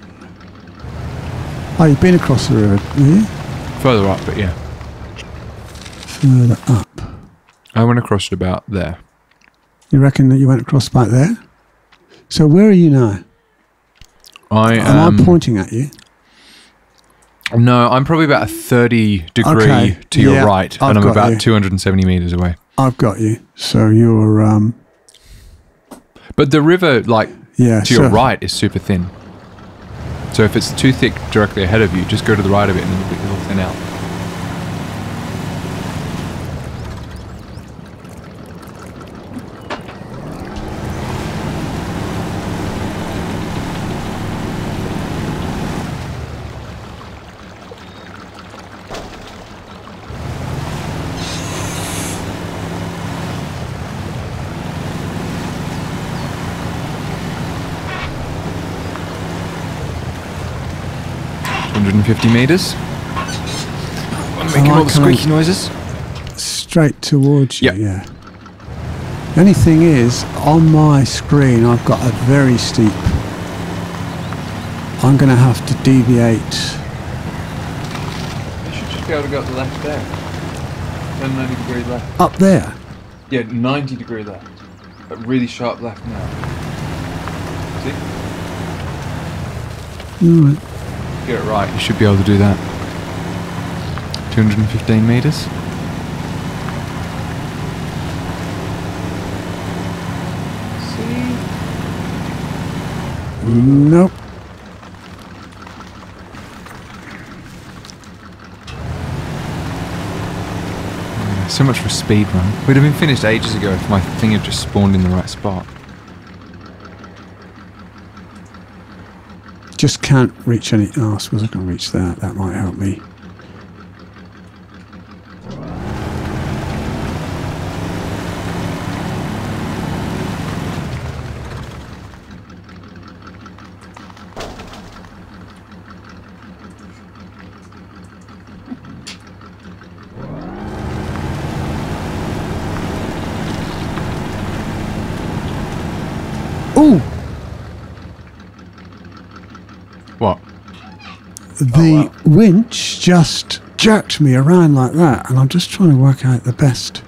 Oh, you've been across the river, have you? Further up, but yeah. Further up. I went across it about there. You reckon that you went across back there? So where are you now? I Am am. I pointing at you? no, I'm probably about a 30 degree Okay, to your yeah, right, I've and I'm about you. 270 meters away. I've got you. So you're um But the river, like, yeah. to your so- right is super thin. So if it's too thick directly ahead of you, just go to the right of it and it'll thin out. Hundred and fifty meters. I'm making I all the squeaky noises. straight towards you. Yep. Yeah. The only thing is, on my screen, I've got a very steep. I'm going to have to deviate. You should just be able to go up the left there. Turn 90 degree left. Up there. Yeah, 90 degree left. But really sharp left now. See? Alright. Get it right, you should be able to do that. 215 meters. See? Nope. So much for a speed run. We'd have been finished ages ago if my thing had just spawned in the right spot. Just can't reach any. Oh, I suppose I can reach that. That might help me. Ooh! What? Oh, the winch just jerked me around like that, and I'm just trying to work out the best.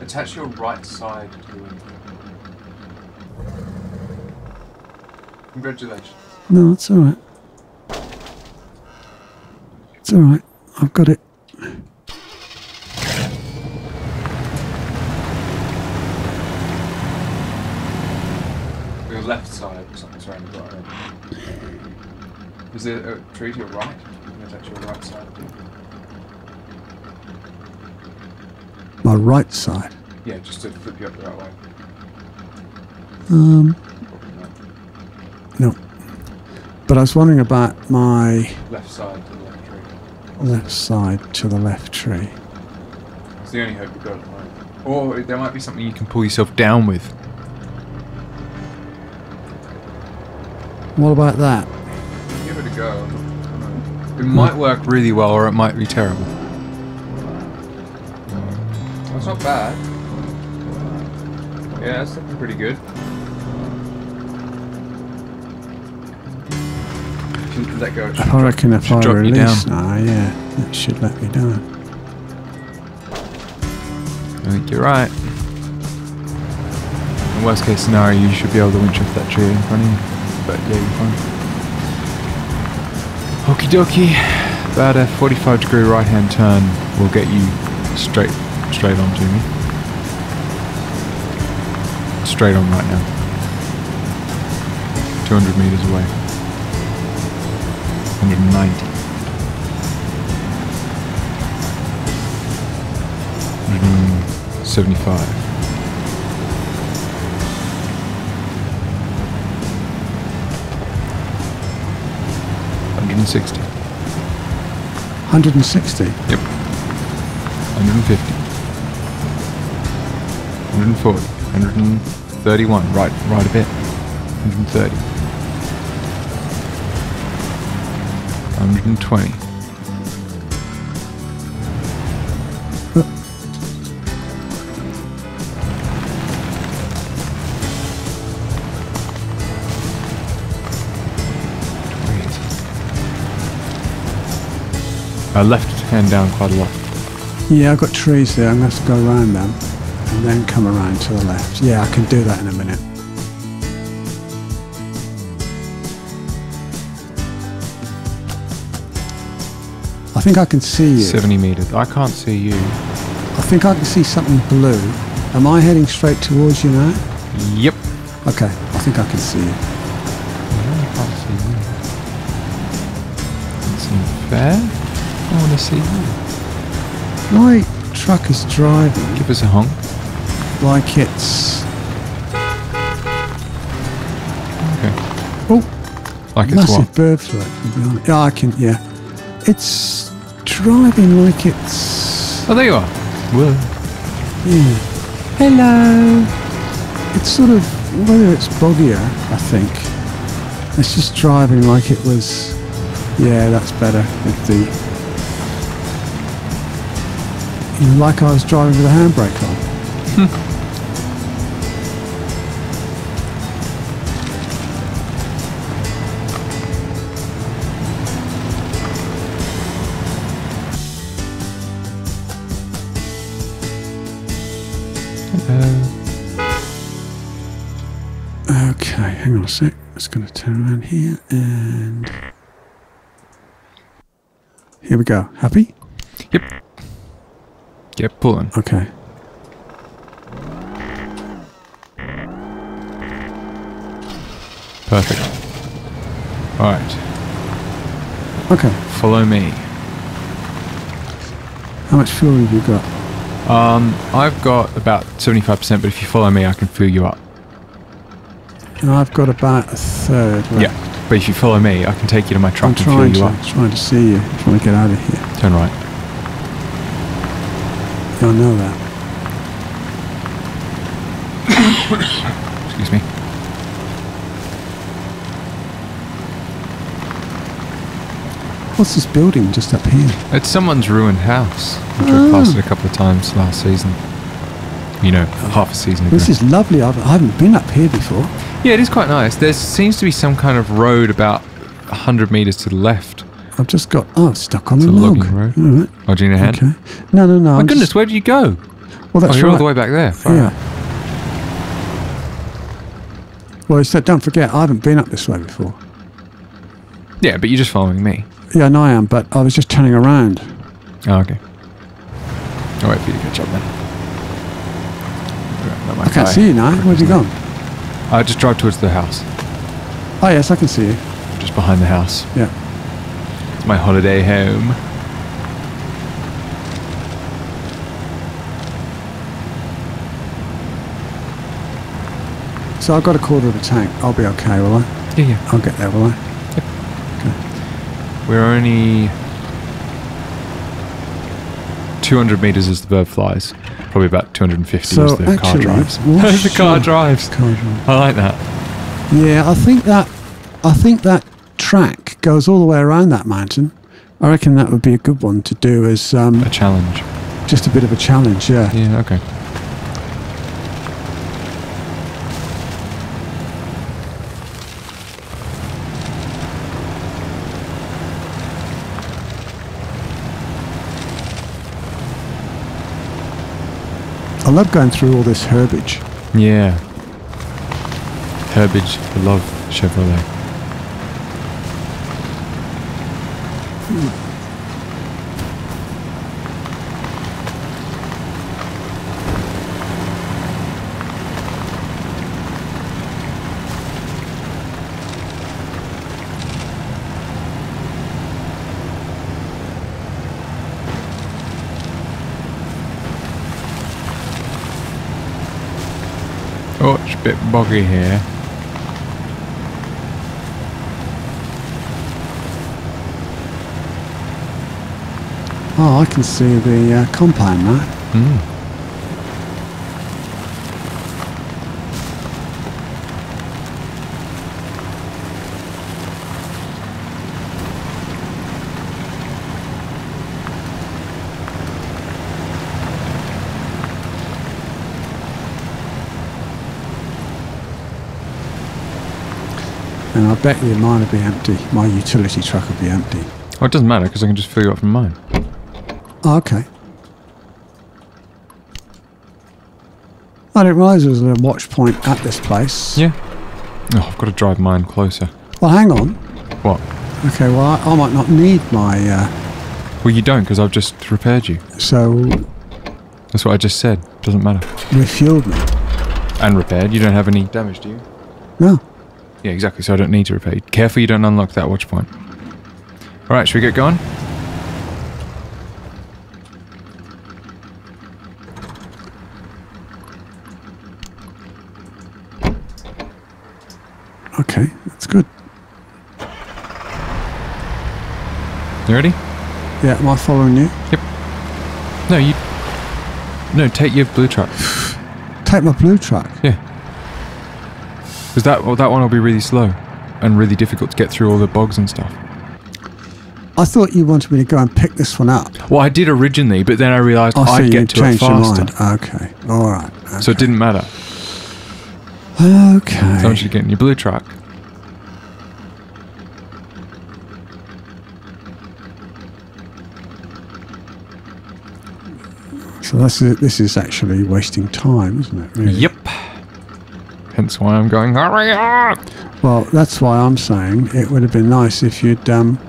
Attach your right side to the window. Congratulations. No, it's all right. It's all right. I've got it. Your left side, something's around the bottom. Is there a tree to your right? Your right side. My right side. Yeah, just to flip you up the right way. Um, no. But I was wondering about my Left side to the left tree. left side to the left tree. It's the only hope you've got at the moment. Or there might be something you can pull yourself down with. What about that? Give it go. It might work really well or it might be terrible. That's not bad. Yeah, that's looking pretty good. If you let go, it should I drop- reckon if should I drop you release down. now, yeah, it should let me down. I think you're right. In worst case scenario, you should be able to winch off that tree in front of you. But yeah, you're fine. Okie dokie. About a 45 degree right hand turn will get you straight straight on to me. Straight on right now. 200 meters away. 190. 175. 160. 160? Yep. 150. 140. 131. Right, right a bit. 130. 120. I left hand down quite a lot. Yeah, I've got trees there. I'm going to have to go around them and then come around to the left. Yeah, I can do that in a minute. I think I can see you. 70 meters. I can't see you. I think I can see something blue. Am I heading straight towards you now? Yep. Okay, I think I can see you. I can't see you. Doesn't seem fair. I want to see you. My truck is driving Give us a honk. like it's Okay. oh Like it's massive what? bird threat. to be honest. Yeah, I can. Yeah, it's driving like it's Oh, there you are. Whoa. yeah. Hello. It's sort of whether it's boggier. I think it's just driving like it was. Yeah, that's better with the. You know, like I was driving with the handbrake on. Okay, hang on a sec. It's going to turn around here and. Here we go. Happy? Yep. Get pulling. Okay. Perfect. All right. Okay. Follow me. How much fuel have you got? Um, I've got about 75%, but if you follow me, I can fill you up. And I've got about a third left. Yeah. But if you follow me, I can take you to my truck I'm and fill you to, up. trying to see you. I'm trying to get out of here. Turn right. I know that. Excuse me. What's this building just up here? It's someone's ruined house. I drove oh. past it a couple of times last season. You know, half a season ago. This is lovely. I've, I haven't been up here before. yeah, it is quite nice. There seems to be some kind of road about 100 metres to the left. I've just got. Oh, it's stuck on It's the a log. road. All right. Oh, do you need a hand? Okay. No, no, no. My I'm goodness, just- where did you go? well, that's oh, you're right. all the way back there. Far Yeah. Well, it's that, don't forget, I haven't been up this way before. Yeah, but you're just following me. Yeah, no, I am, but I was just turning around. Oh, okay. I'll wait for you to catch up then. Right, I can't see you now. Where've you gone? I just drive towards the house. Oh, yes, I can see you. Just behind the house. Yeah. My holiday home. So I've got a quarter of a tank. I'll be okay, will I? Yeah, yeah. I'll get there, will I? Yep. We're only 200 meters as the bird flies. Probably about 250 So as the car actually, drives. what As the car drives. Car drive. I like that. Yeah, I think that I think that track goes all the way around that mountain. I reckon that would be a good one to do as um, A challenge. just a bit of a challenge. Yeah. Yeah, okay. I love going through all this herbage. Yeah. Herbage, I love Chevrolet. Oh, it's a bit boggy here. Oh, I can see the uh, compound now. Mm. And I bet you mine will be empty. My utility truck will be empty. Oh, it doesn't matter because I can just fill you up from mine. Oh, okay. I didn't realise there was a watch point at this place. Yeah. Oh, I've got to drive mine closer. Well, hang on. What? Okay, well, I, I might not need my. Uh, Well, you don't because I've just repaired you. so, That's what I just said. Doesn't matter. refueled me. And repaired. You don't have any damage, do you? No. Yeah, exactly. So I don't need to repair. you. Careful you don't unlock that watch point. All right, should we get going? Okay, that's good. You ready? Yeah, am I following you? Yep. No, you. No, take your blue truck. Take my blue truck. Yeah. Because that well, that one will be really slow and really difficult to get through all the bogs and stuff. I thought you wanted me to go and pick this one up. Well, I did originally, but then I realised I oh, see I'd get to it faster, mind. Okay, all right. Okay. so it didn't matter. Okay. So I want you to get in your blue truck. So this is this is actually wasting time, isn't it? Really? Yep. Hence why I'm going. Hurry up! Well, that's why I'm saying it would have been nice if you'd um,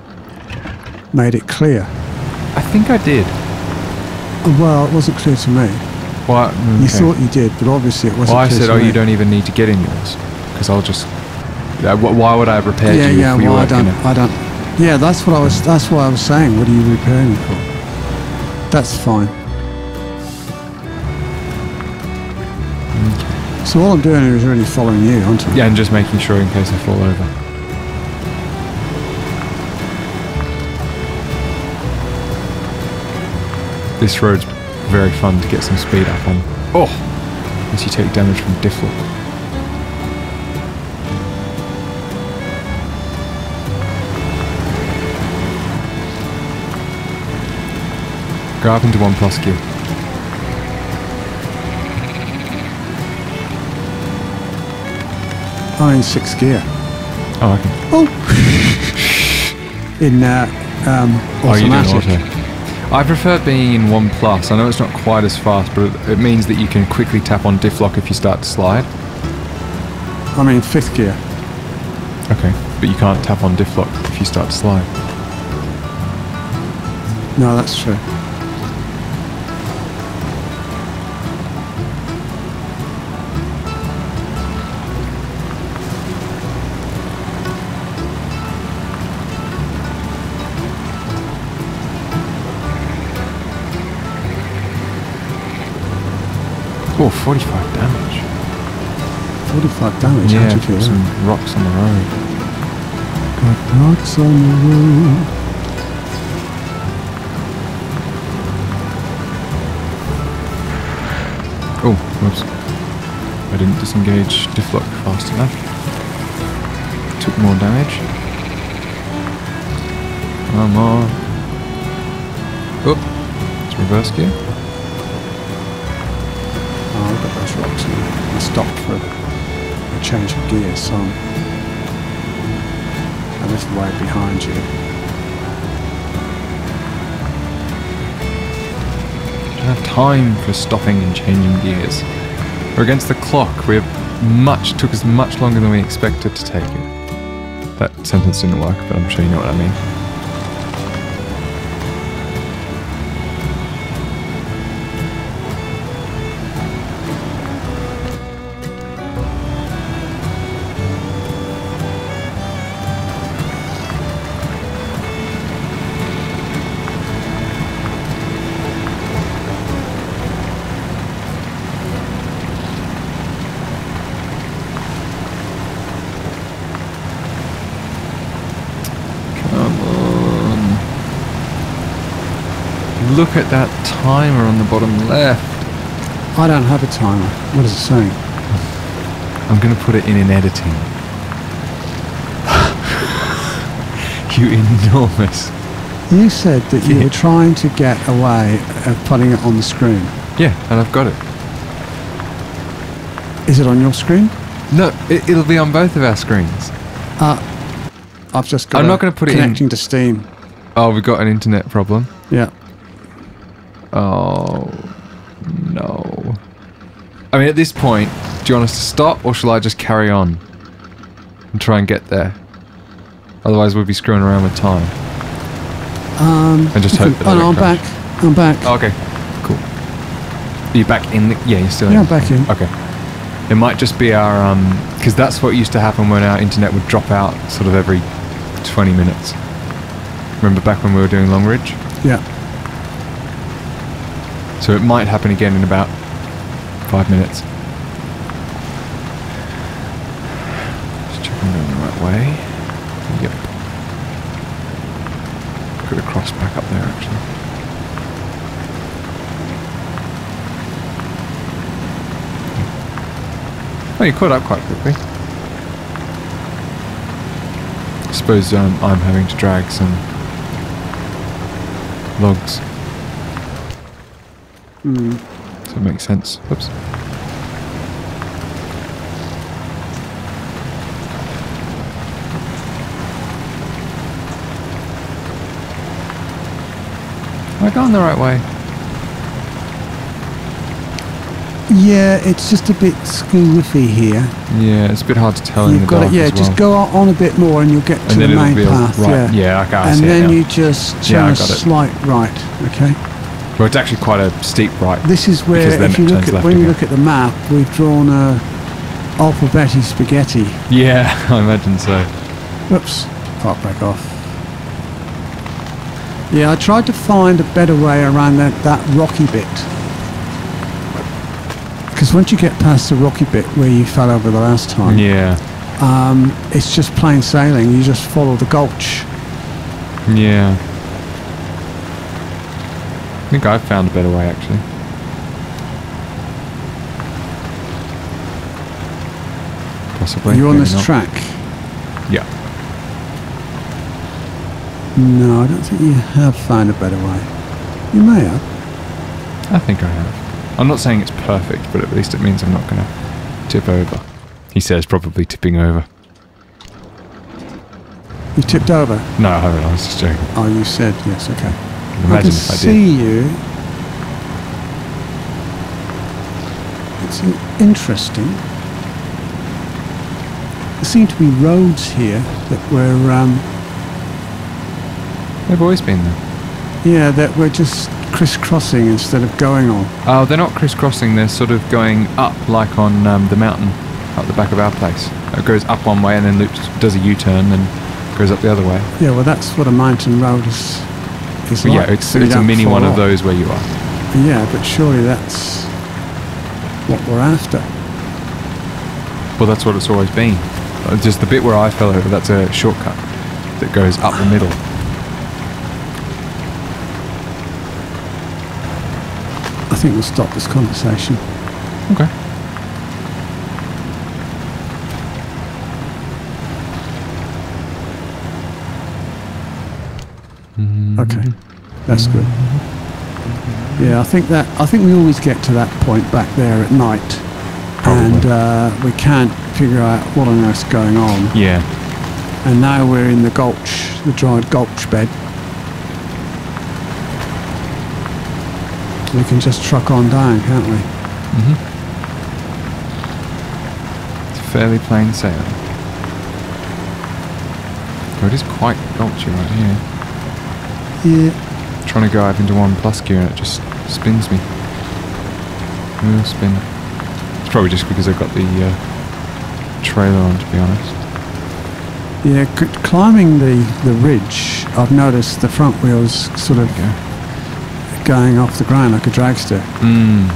made it clear. I think I did. Well, it wasn't clear to me. Well, You okay. thought you did, but obviously it wasn't. Well, I said, oh, me. you don't even need to get in yours because I'll just. Uh, why would I have repaired Yeah, you yeah. if we Well, I don't. I don't. Yeah, that's what I was. That's why I was saying. What are you repairing for? That's fine. So all I'm doing is really following you, aren't I? Yeah, and just making sure in case I fall over. This road's very fun to get some speed up on. Oh! Unless you take damage from diff lock. Go up into one plus gear. I'm in sixth gear. Oh, okay. Oh. in uh, um, Oh, automatic. doing auto? I prefer being in one plus. I know it's not quite as fast, but it- it means that you can quickly tap on diff lock if you start to slide. I'm in fifth gear. Okay, but you can't tap on diff lock if you start to slide. No, that's true. 45 damage. 45 damage. yeah, How'd you feel? some rocks on the road. Got rocks on the road. Oh, whoops. I didn't disengage diff lock fast enough. Took more damage. Come on. Oh, it's reverse gear. Stopped for a change of gear, so a little way behind you. don't have time for stopping and changing gears. We're against the clock. We have much took us much longer than we expected to take it. That sentence didn't work, but I'm sure you know what I mean. Look at that timer on the bottom left. I don't have a timer. What is it saying? I'm going to put it in in editing. you enormous. You said that you Yeah. were trying to get away of putting it on the screen. Yeah, and I've got it. Is it on your screen? No, it, it'll be on both of our screens. Uh, I've just got I'm not gonna put it in- connecting to Steam. Oh, we've got an internet problem. Yeah. Oh, no. I mean, at this point, do you want us to stop or shall I just carry on and try and get there? Otherwise, we'll be screwing around with time. Um, And just hope can- that oh, no, I'm crash. back. I'm back. Oh, okay, cool. Are you back in the. Yeah, you're still Yeah, in. I'm back in. Okay. It might just be our. um Because that's what used to happen when our internet would drop out sort of every 20 minutes. Remember back when we were doing Long Ridge? Yeah. So it might happen again in about five minutes. Just checking we're going the right way. Yep. Could have crossed back up there actually. Oh, you caught up quite quickly. I suppose um, I'm having to drag some logs. Mm. So it makes sense. Whoops. Am I going the right way? Yeah, it's just a bit scoofy here. Yeah, it's a bit hard to tell in You've the got it. Yeah, as just go on a bit more, and you'll get to and the main path. right. Yeah. Yeah, I and see it then you just Yeah, turn I a slight right. Okay. Well, it's actually quite a steep right. This is where, if you look at when you look at the map, we've drawn a alphabetti spaghetti. Yeah, I imagine so. Whoops, park back off. Yeah, I tried to find a better way around that, that rocky bit. Because once you get past the rocky bit where you fell over the last time, Yeah, um, it's just plain sailing. You just follow the gulch. yeah. I think I've found a better way actually. Possibly. Are you on this not. track? Yeah. No, I don't think you have found a better way. You may have. I think I have. I'm not saying it's perfect, but at least it means I'm not going to tip over. He says, probably tipping over. You tipped over. No, I haven't. I was just joking. Oh, you said yes. Okay. Imagine I can if I did. see you. It's interesting. There seem to be roads here that were, um, They've always been there. yeah, that were just crisscrossing instead of going on. Oh, they're not crisscrossing. They're sort of going up, like on um, the mountain, up the back of our place. It goes up one way and then loops, does a U-turn, and goes up the other way. Yeah, well, that's what a mountain road is. Is like, yeah, it's, it's a mini one of those where you are. Yeah, but surely that's what we're after. Well, that's what it's always been. Uh, Just the bit where I fell over, that's a shortcut that goes up the middle. I think we'll stop this conversation. Okay, that's good. Yeah, I think that I think we always get to that point back there at night, and uh, we can't figure out what on earth's going on. Yeah. And now we're in the gulch, the dried gulch bed. We can just truck on down, can't we? hmm It's fairly plain sailing. Oh, it is quite gulchy right here. Yeah. Trying to go up into one plus gear and it just spins me. Real spin. It's probably just because I've got the uh, trailer on, to be honest. Yeah, c- climbing the, the ridge, I've noticed the front wheels sort of There going off the ground like a dragster. Mm.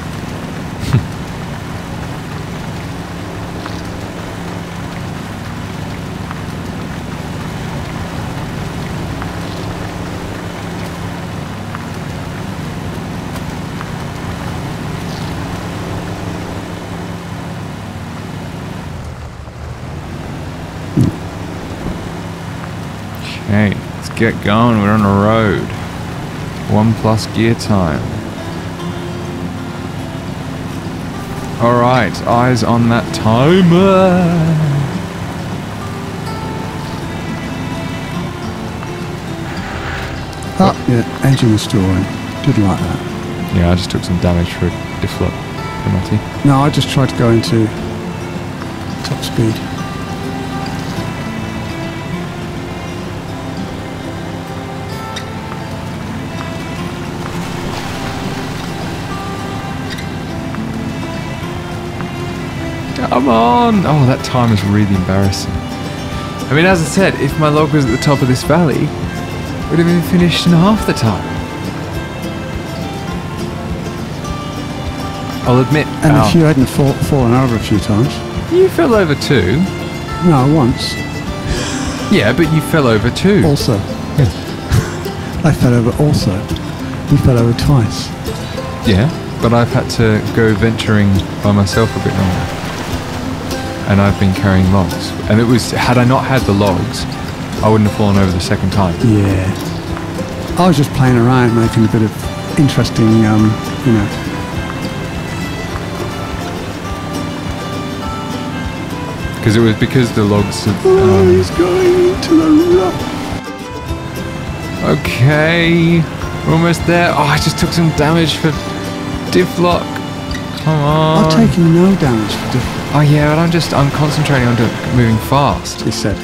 Okay, let's get going. We're on a road. One plus gear time. Alright, eyes on that timer. Oh, yeah, engine restoring. Did like that. Yeah, I just took some damage for a diff lock penalty. No, I just tried to go into top speed. Come on! Oh, that time is really embarrassing. I mean, as I said, if my log was at the top of this valley, it would have been finished in half the time. I'll admit, And if you hadn't fall, fallen over a few times. you fell over too. No, once. Yeah, but you fell over too. Also. Yeah. I fell over also. You fell over twice. Yeah, but I've had to go venturing by myself a bit longer. And I've been carrying logs. And it was, had I not had the logs, I wouldn't have fallen over the second time. Yeah. I was just playing around, making a bit of interesting, um, you know. Because it was because the logs have. Oh, Um, he's going into the rock. okay, we're almost there. Oh, I just took some damage for diff lock. Come on. I've taken no damage for different, Oh yeah, but I'm just I'm concentrating on moving fast. he said.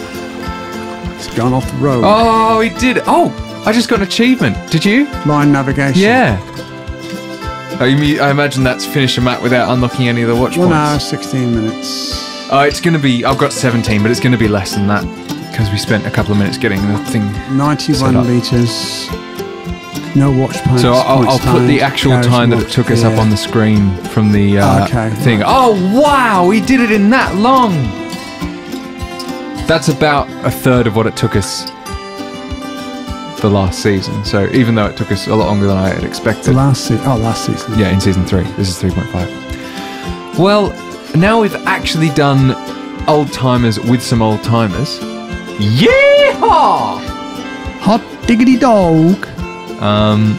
He's gone off the road. Oh, he did. Oh, I just got an achievement. Did you? Line navigation. Yeah. Oh, you mean, I imagine that's finish a map without unlocking any of the watch One hour, points. 16 minutes. Oh, it's going to be. I've got 17, but it's going to be less than that because we spent a couple of minutes getting the thing. Set 91 up. No watch points. So I'll, I'll put the actual time that it took us up on the screen from the uh, Okay, thing. right. Oh wow, we did it in that long. That's about a third of what it took us the last season. So even though it took us a lot longer than I had The expected. last season. Oh, last season. Yeah, in season three. This is 3.5. Well, now we've actually done old timers with some old timers. Yeehaw! Hot diggity dog. Um,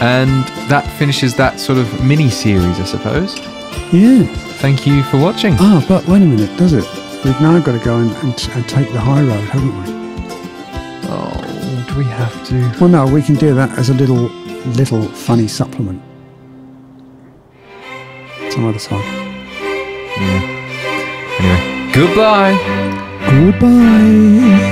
and that finishes that sort of mini series, I suppose. Yeah. Thank you for watching. Ah, but wait a minute, does it? We've now got to go and, and, and take the high road, haven't we? Oh, do we have to? Well, no, we can do that as a little, little funny supplement. Some other time. Yeah. Anyway, goodbye. Goodbye.